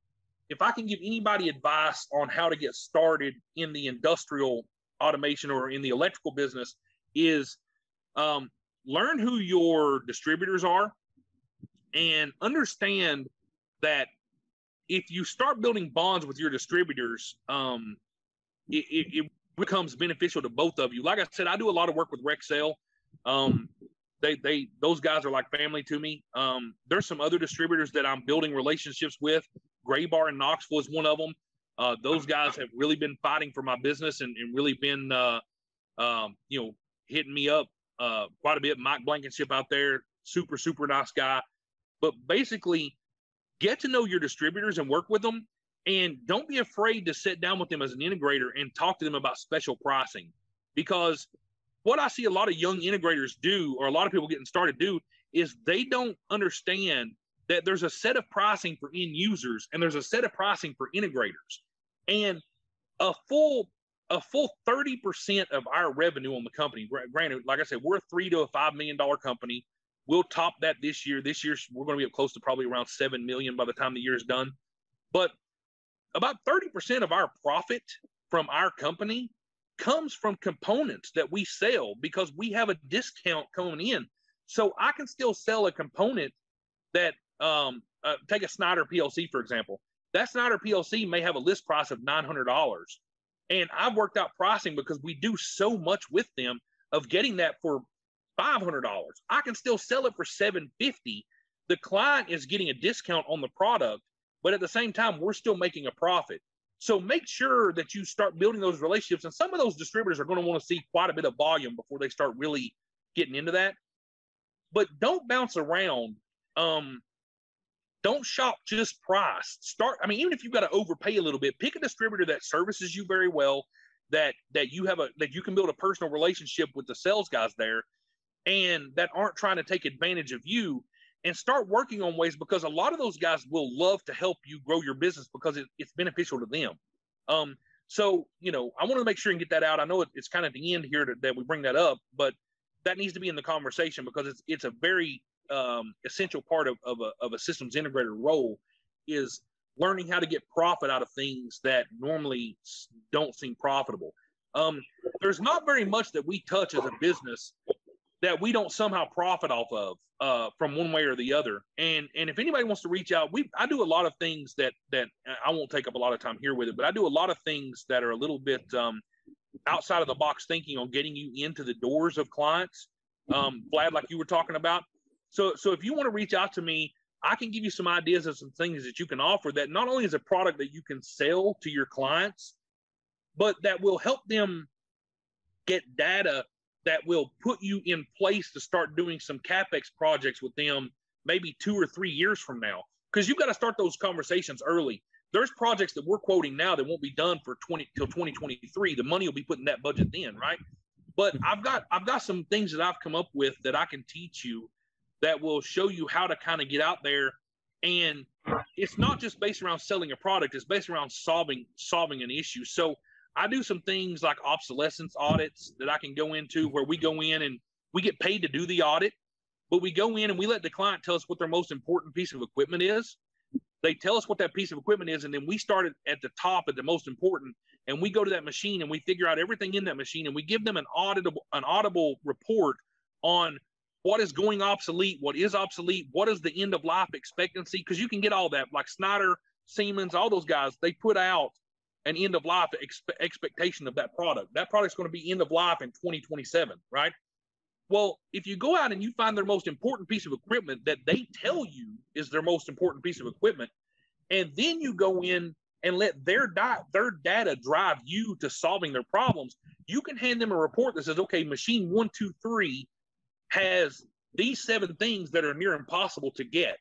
if I can give anybody advice on how to get started in the industrial automation or in the electrical business, is um, learn who your distributors are and understand that if you start building bonds with your distributors, um, it, it, it, becomes beneficial to both of you. Like I said, I do a lot of work with Rexel. Um, they they those guys are like family to me. Um, there's some other distributors that I'm building relationships with. Graybar in Knoxville is one of them. Uh, those guys have really been fighting for my business and, and really been uh, um, you know hitting me up uh, quite a bit. Mike Blankenship out there, super super nice guy. But basically, get to know your distributors and work with them, and don't be afraid to sit down with them as an integrator and talk to them about special pricing because what I see a lot of young integrators do, or a lot of people getting started do, is they don't understand that there's a set of pricing for end users and there's a set of pricing for integrators. And a full a full 30% of our revenue on the company, granted, like I said, we're a three to a five million dollar company. We'll top that this year. This year we're going to be up close to probably around seven million by the time the year is done. But about 30% of our profit from our company comes from components that we sell because we have a discount coming in. So I can still sell a component that um, uh, take a Schneider PLC for example. That Schneider PLC may have a list price of nine hundred dollars, and I've worked out pricing because we do so much with them of getting that for five hundred dollars. I can still sell it for seven fifty. The client is getting a discount on the product, but at the same time, we're still making a profit. So make sure that you start building those relationships. And some of those distributors are going to want to see quite a bit of volume before they start really getting into that. But don't bounce around. Um, don't shop just price. Start. I mean, even if you've got to overpay a little bit, pick a distributor that services you very well, that that you have a that you can build a personal relationship with the sales guys there, and that aren't trying to take advantage of you and start working on ways because a lot of those guys will love to help you grow your business because it, it's beneficial to them. Um, so, you know, I want to make sure and get that out. I know it, it's kind of the end here to, that we bring that up, but that needs to be in the conversation because it's it's a very um, essential part of, of, a, of a systems integrator role is learning how to get profit out of things that normally don't seem profitable. Um, there's not very much that we touch as a business that we don't somehow profit off of uh, from one way or the other. And and if anybody wants to reach out, we I do a lot of things that that I won't take up a lot of time here with it, but I do a lot of things that are a little bit um, outside of the box thinking on getting you into the doors of clients. Um, Vlad, like you were talking about. So so if you want to reach out to me, I can give you some ideas of some things that you can offer that not only is a product that you can sell to your clients, but that will help them get data that will put you in place to start doing some capex projects with them maybe two or three years from now. Because you've got to start those conversations early. There's projects that we're quoting now that won't be done for 20 till 2023 the money will be put in that budget then right? But mm-hmm. i've got i've got some things that i've come up with that i can teach you that will show you how to kind of get out there. And it's not just based around selling a product. It's based around solving solving an issue. So I do some things like obsolescence audits that I can go into where we go in and we get paid to do the audit, but we go in and we let the client tell us what their most important piece of equipment is. They tell us what that piece of equipment is, and then we start at the top at the most important, and we go to that machine and we figure out everything in that machine, and we give them an auditable an audible report on what is going obsolete, what is obsolete, what is the end of life expectancy, because you can get all that like Schneider, Siemens, all those guys, they put out an end of life expe- expectation of that product. That product's going to be end of life in 2027, right? Well, if you go out and you find their most important piece of equipment that they tell you is their most important piece of equipment, and then you go in and let their di- their data drive you to solving their problems, you can hand them a report that says, okay, machine one, two, three has these seven things that are near impossible to get.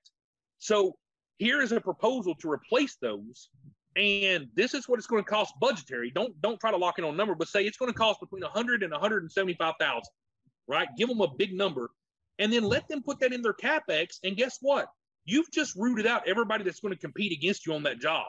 So here is a proposal to replace those and this is what it's going to cost budgetary. Don't don't try to lock in on number, but say it's going to cost between 100 and 175,000, right? Give them a big number, and then let them put that in their capex. And guess what? You've just rooted out everybody that's going to compete against you on that job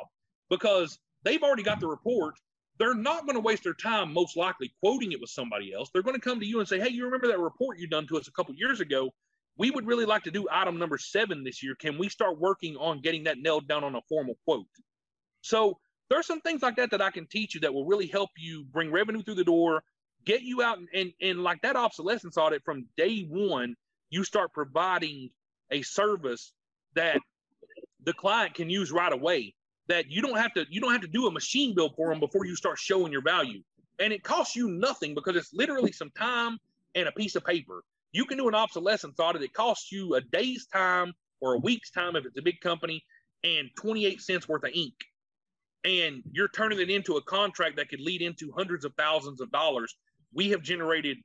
because they've already got the report. They're not going to waste their time, most likely, quoting it with somebody else. They're going to come to you and say, "Hey, you remember that report you done to us a couple years ago? We would really like to do item number seven this year. Can we start working on getting that nailed down on a formal quote?" So there's some things like that that I can teach you that will really help you bring revenue through the door, get you out and, and, and like that obsolescence audit from day one, you start providing a service that the client can use right away that you don't have to you don't have to do a machine build for them before you start showing your value. And it costs you nothing because it's literally some time and a piece of paper. You can do an obsolescence audit. It costs you a day's time or a week's time if it's a big company and 28 cents worth of ink and you're turning it into a contract that could lead into hundreds of thousands of dollars. We have generated,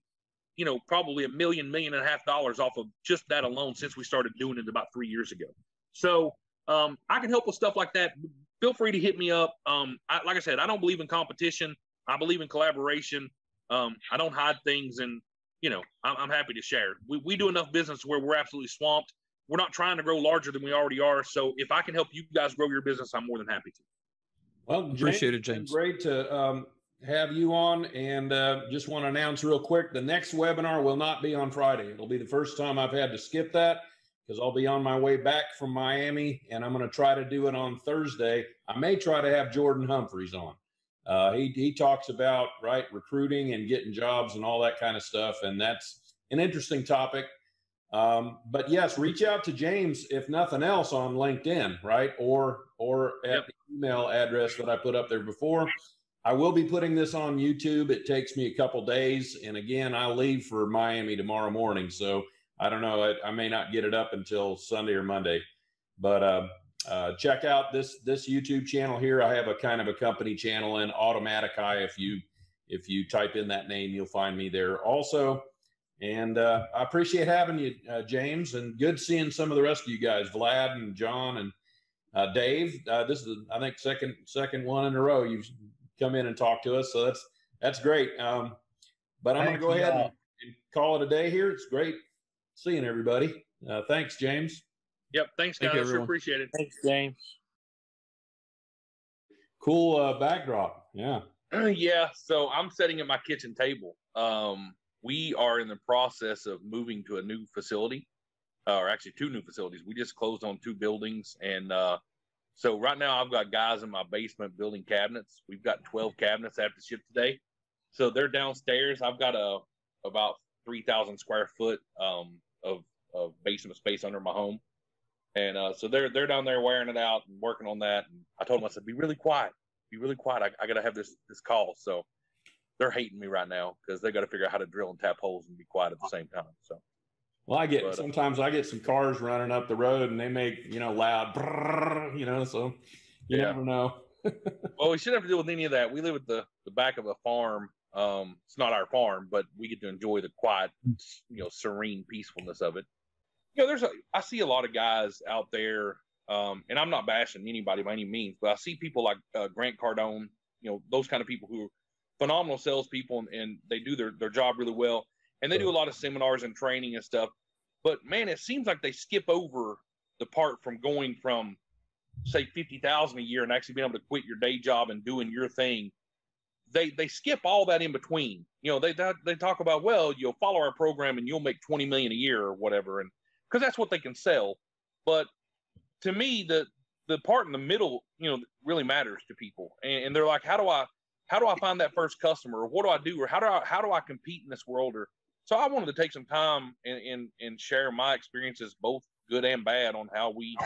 you know, probably a million, million and a half dollars off of just that alone since we started doing it about three years ago. So um, I can help with stuff like that. Feel free to hit me up. Um, I, like I said, I don't believe in competition. I believe in collaboration. Um, I don't hide things, and you know, I'm, I'm happy to share. We, we do enough business where we're absolutely swamped. We're not trying to grow larger than we already are. So if I can help you guys grow your business, I'm more than happy to. Well, appreciate it, James. Great to um, have you on, and uh, just want to announce real quick: the next webinar will not be on Friday. It'll be the first time I've had to skip that because I'll be on my way back from Miami, and I'm going to try to do it on Thursday. I may try to have Jordan Humphreys on. Uh, he he talks about right recruiting and getting jobs and all that kind of stuff, and that's an interesting topic. Um, but yes, reach out to James if nothing else on LinkedIn, right? Or or at yep. the email address that I put up there before. I will be putting this on YouTube. It takes me a couple days, and again, I leave for Miami tomorrow morning, so I don't know. I, I may not get it up until Sunday or Monday, but uh, uh, check out this this YouTube channel here. I have a kind of a company channel in Automatic-I. If you if you type in that name, you'll find me there. Also, and uh, I appreciate having you, uh, James, and good seeing some of the rest of you guys, Vlad and John and uh, Dave. Uh, this is, I think, second second one in a row you've come in and talked to us, so that's that's great. Um, but I'm going to go ahead and, and, call it a day here. It's great seeing everybody. Uh, thanks, James. Yep, thanks, guys. Thank you, sure appreciate it. Thanks, James. Cool uh, backdrop. Yeah. yeah. So I'm sitting at my kitchen table. Um, we are in the process of moving to a new facility, uh, or actually two new facilities. We just closed on two buildings, and uh, So right now I've got guys in my basement building cabinets. We've got 12 cabinets to ship today. So they're downstairs. I've got a about 3,000 square foot um, of of basement space under my home, and uh, so they're they're down there wearing it out and working on that. And I told them I said, "Be really quiet. Be really quiet. I, I got to have this this call." So they're hating me right now because they got to figure out how to drill and tap holes and be quiet at the same time. So. Well, I get but, uh, sometimes I get some cars running up the road and they make you know loud, brrr, you know. So you yeah. never know. well, we shouldn't have to deal with any of that. We live at the the back of a farm. Um, it's not our farm, but we get to enjoy the quiet, you know, serene peacefulness of it. You know, there's a I see a lot of guys out there, um, and I'm not bashing anybody by any means, but I see people like uh, Grant Cardone, you know, those kind of people who are phenomenal salespeople and, and they do their their job really well and they do a lot of seminars and training and stuff. But man, it seems like they skip over the part from going from say fifty thousand a year and actually being able to quit your day job and doing your thing. They they skip all that in between. You know, they they talk about well, you'll follow our program and you'll make twenty million a year or whatever, and because that's what they can sell. But to me, the the part in the middle, you know, really matters to people, and, and they're like, how do I how do I find that first customer, or what do I do, or how do I how do I compete in this world, or so I wanted to take some time and, and, and share my experiences, both good and bad, on how we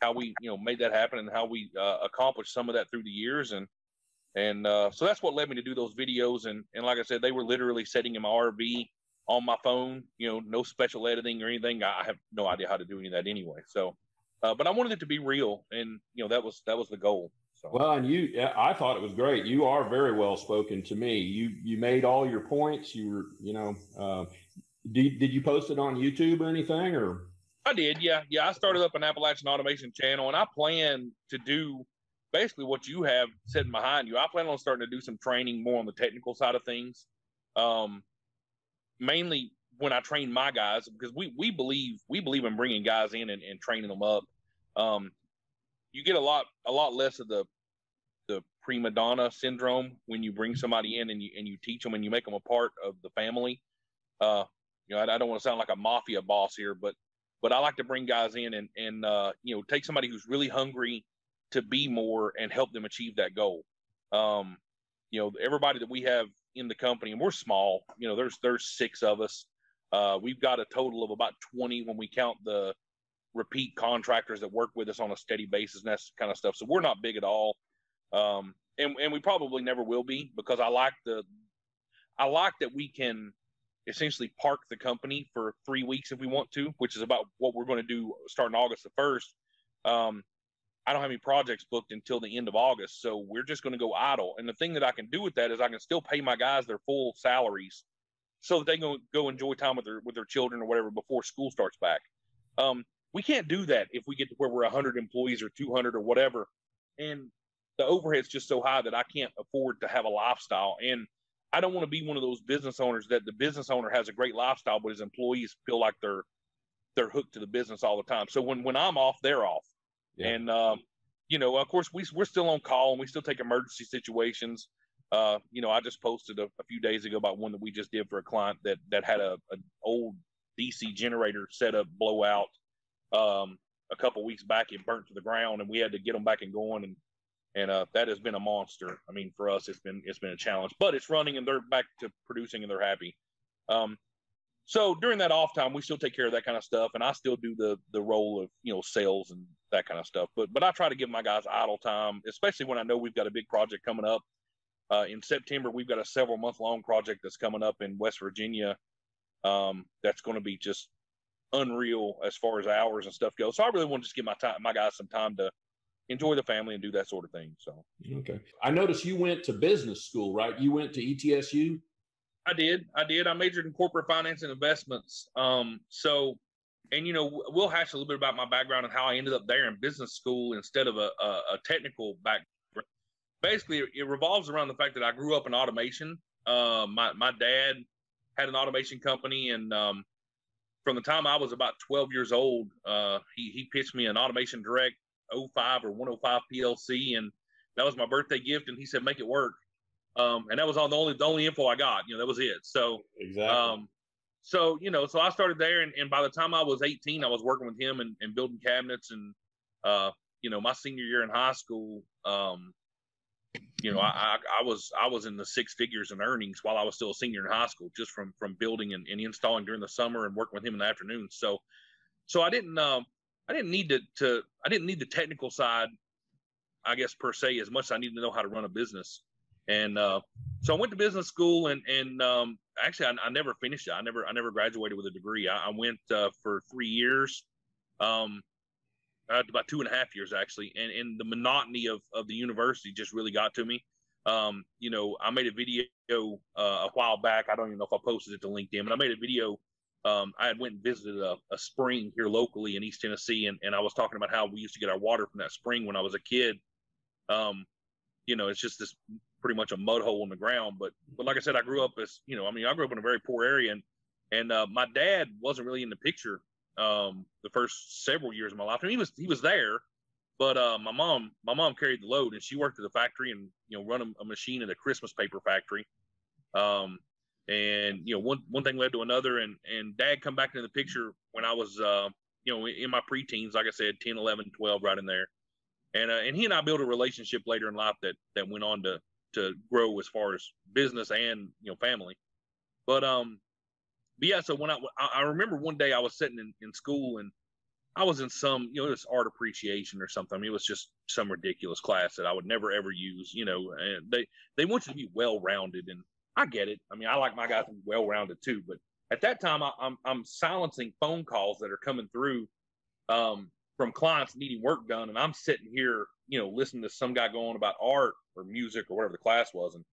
how we you know made that happen and how we uh, accomplished some of that through the years and and uh, so that's what led me to do those videos and and like I said, they were literally setting in my RV on my phone. You know, no special editing or anything. I have no idea how to do any of that anyway. So, uh, but I wanted it to be real, and you know that was that was the goal. So. Well, and you, I thought it was great. You are very well spoken to me. You you made all your points. You were, you know, uh, did did you post it on YouTube or anything or? I did, yeah, yeah. I started up an Appalachian Automation channel, and I plan to do basically what you have sitting behind you. I plan on starting to do some training more on the technical side of things, um, mainly when I train my guys because we we believe we believe in bringing guys in and, and training them up. Um, you get a lot a lot less of the the prima donna syndrome when you bring somebody in and you and you teach them and you make them a part of the family. Uh, you know, I, I don't want to sound like a mafia boss here, but but I like to bring guys in and and uh, you know take somebody who's really hungry to be more and help them achieve that goal. Um, you know, everybody that we have in the company, and we're small. You know, there's there's six of us. Uh, we've got a total of about 20 when we count the repeat contractors that work with us on a steady basis and that kind of stuff. So we're not big at all. Um, and, and we probably never will be because I like the, I like that we can essentially park the company for three weeks if we want to, which is about what we're going to do starting August the 1st. Um, I don't have any projects booked until the end of August. So we're just going to go idle. And the thing that I can do with that is I can still pay my guys their full salaries so that they can go enjoy time with their, with their children or whatever before school starts back. Um, we can't do that if we get to where we're 100 employees or 200 or whatever, and the overhead's just so high that I can't afford to have a lifestyle. And I don't want to be one of those business owners that the business owner has a great lifestyle, but his employees feel like they're they're hooked to the business all the time. So when when I'm off, they're off. Yeah. And um, you know, of course, we we're still on call and we still take emergency situations. Uh, you know, I just posted a, a, few days ago about one that we just did for a client that that had a an old DC generator set up blowout um, a couple weeks back. It burnt to the ground, and we had to get them back and going. And and uh, that has been a monster. I mean, for us, it's been it's been a challenge, but it's running, and they're back to producing, and they're happy. Um, so during that off time, we still take care of that kind of stuff, and I still do the the role of you know sales and that kind of stuff. But but I try to give my guys idle time, especially when I know we've got a big project coming up. Uh, in September, we've got a several month long project that's coming up in West Virginia. Um, that's going to be just unreal as far as hours and stuff goes. So I really want to just give my time, my guys some time to enjoy the family and do that sort of thing. So okay, I noticed you went to business school, right? You went to ETSU. I did. I did. I majored in corporate finance and investments. Um, so, and you know, we'll hash a little bit about my background and how I ended up there in business school instead of a, a, a technical background. Basically, it revolves around the fact that I grew up in automation. Uh, my my dad had an automation company, and um, from the time I was about 12 years old, uh, he, he pitched me an Automation Direct 05 or 105 PLC, and that was my birthday gift. And he said, make it work. Um, and that was on the only the only info I got. You know, that was it. So exactly. Um, so you know, so I started there, and, and by the time I was 18, I was working with him and, and building cabinets and uh, you know, my senior year in high school, um, you know, I, I, was I was in the six figures in earnings while I was still a senior in high school, just from from building and, and installing during the summer and working with him in the afternoon. So, so I didn't um, I didn't need to to I didn't need the technical side, I guess per se, as much as I needed to know how to run a business. And uh, so I went to business school and and um, actually I, I, never finished it. I never I never graduated with a degree. I, I went uh, for three years. Um, uh, about two and a half years actually, and and the monotony of of the university just really got to me. Um, you know, I made a video uh, a while back. I don't even know if I posted it to LinkedIn, but I made a video. Um, I had went and visited a, a, spring here locally in East Tennessee, and, and I was talking about how we used to get our water from that spring when I was a kid. Um, you know, it's just this pretty much a mud hole in the ground. But but like I said, I grew up as you know, I mean, I grew up in a very poor area, and and uh, my dad wasn't really in the picture um, the first several years of my life. I mean, he was he was there, but uh, my mom my mom carried the load, and she worked at the factory and you know run a, a machine at a Christmas paper factory. Um, and you know one one thing led to another, and and Dad come back into the picture when I was uh, you know in my preteens, like I said, 10, 11, 12, right in there. And uh, and he and I built a relationship later in life that that went on to to grow as far as business and you know family. But um, but yeah, so when I I remember one day I was sitting in, in school and I was in some you know was art appreciation or something. I mean, it was just some ridiculous class that I would never ever use. You know, and they they want you to be well rounded, and I get it. I mean, I like my guys to be well rounded too. But at that time, I, am I'm, I'm silencing phone calls that are coming through um, from clients needing work done, and I'm sitting here, you know, listening to some guy going about art or music or whatever the class was, and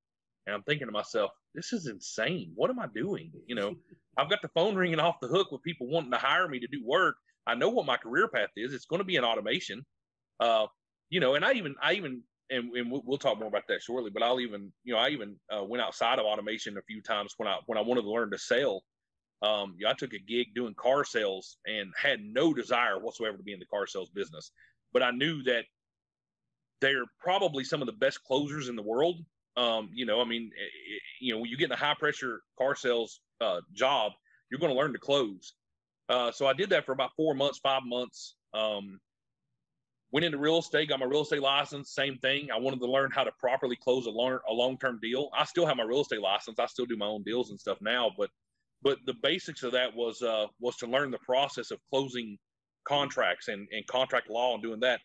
and I'm thinking to myself, this is insane. What am I doing? You know, I've got the phone ringing off the hook with people wanting to hire me to do work. I know what my career path is. It's going to be in automation. Uh, you know, and I even, I even, and, and we'll talk more about that shortly. But I'll even, you know, I even uh, went outside of automation a few times when I when I wanted to learn to sell. Um, you know, I took a gig doing car sales and had no desire whatsoever to be in the car sales business. But I knew that they're probably some of the best closers in the world um, you know, I mean, it, eh, eh, you know, when you get in a high pressure car sales uh, job, you're going to learn to close. Uh, so I did that for about four months, five months. Um, went into real estate, got my real estate license. Same thing. I wanted to learn how to properly close a long a long term deal. I still have my real estate license. I still do my own deals and stuff now, but but the basics of that was uh, was to learn the process of closing contracts and, and contract law and doing that.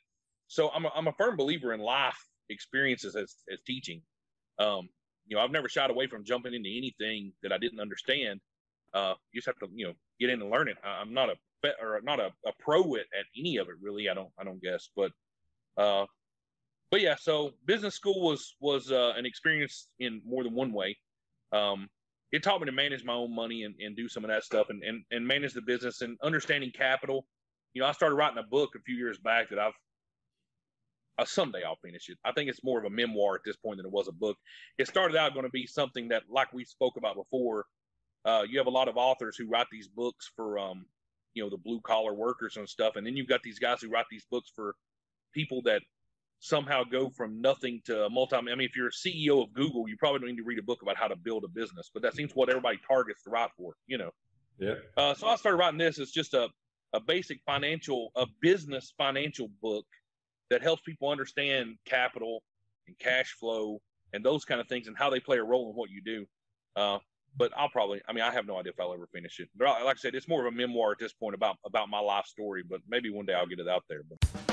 So I'm a, I'm a firm believer in life experiences as, as teaching. Um, you know, I've never shied away from jumping into anything that I didn't understand. Uh, you just have to, you know, get in and learn it. I, am not a or not a, a pro at, at any of it really. I don't, I don't guess, but, uh, but yeah. So business school was was uh, an experience in more than one way. Um, it taught me to manage my own money and, and do some of that stuff and, and and manage the business and understanding capital. You know, I started writing a book a few years back that I've uh, someday I'll finish it. I think it's more of a memoir at this point than it was a book. It started out going to be something that, like we spoke about before, uh, you have a lot of authors who write these books for, um, you know, the blue collar workers and stuff, and then you've got these guys who write these books for people that somehow go from nothing to multi. I mean, if you're a CEO of Google, you probably don't need to read a book about how to build a business, but that seems what everybody targets to write for, you know. Yeah. Uh, so I started writing this. It's just a a basic financial, a business financial book that helps people understand capital and cash flow and those kind of things and how they play a role in what you do. Uh, but I'll probably, I mean, I have no idea if I'll ever finish it. But like I said, it's more of a memoir at this point about about my life story. But maybe one day I'll get it out there. But.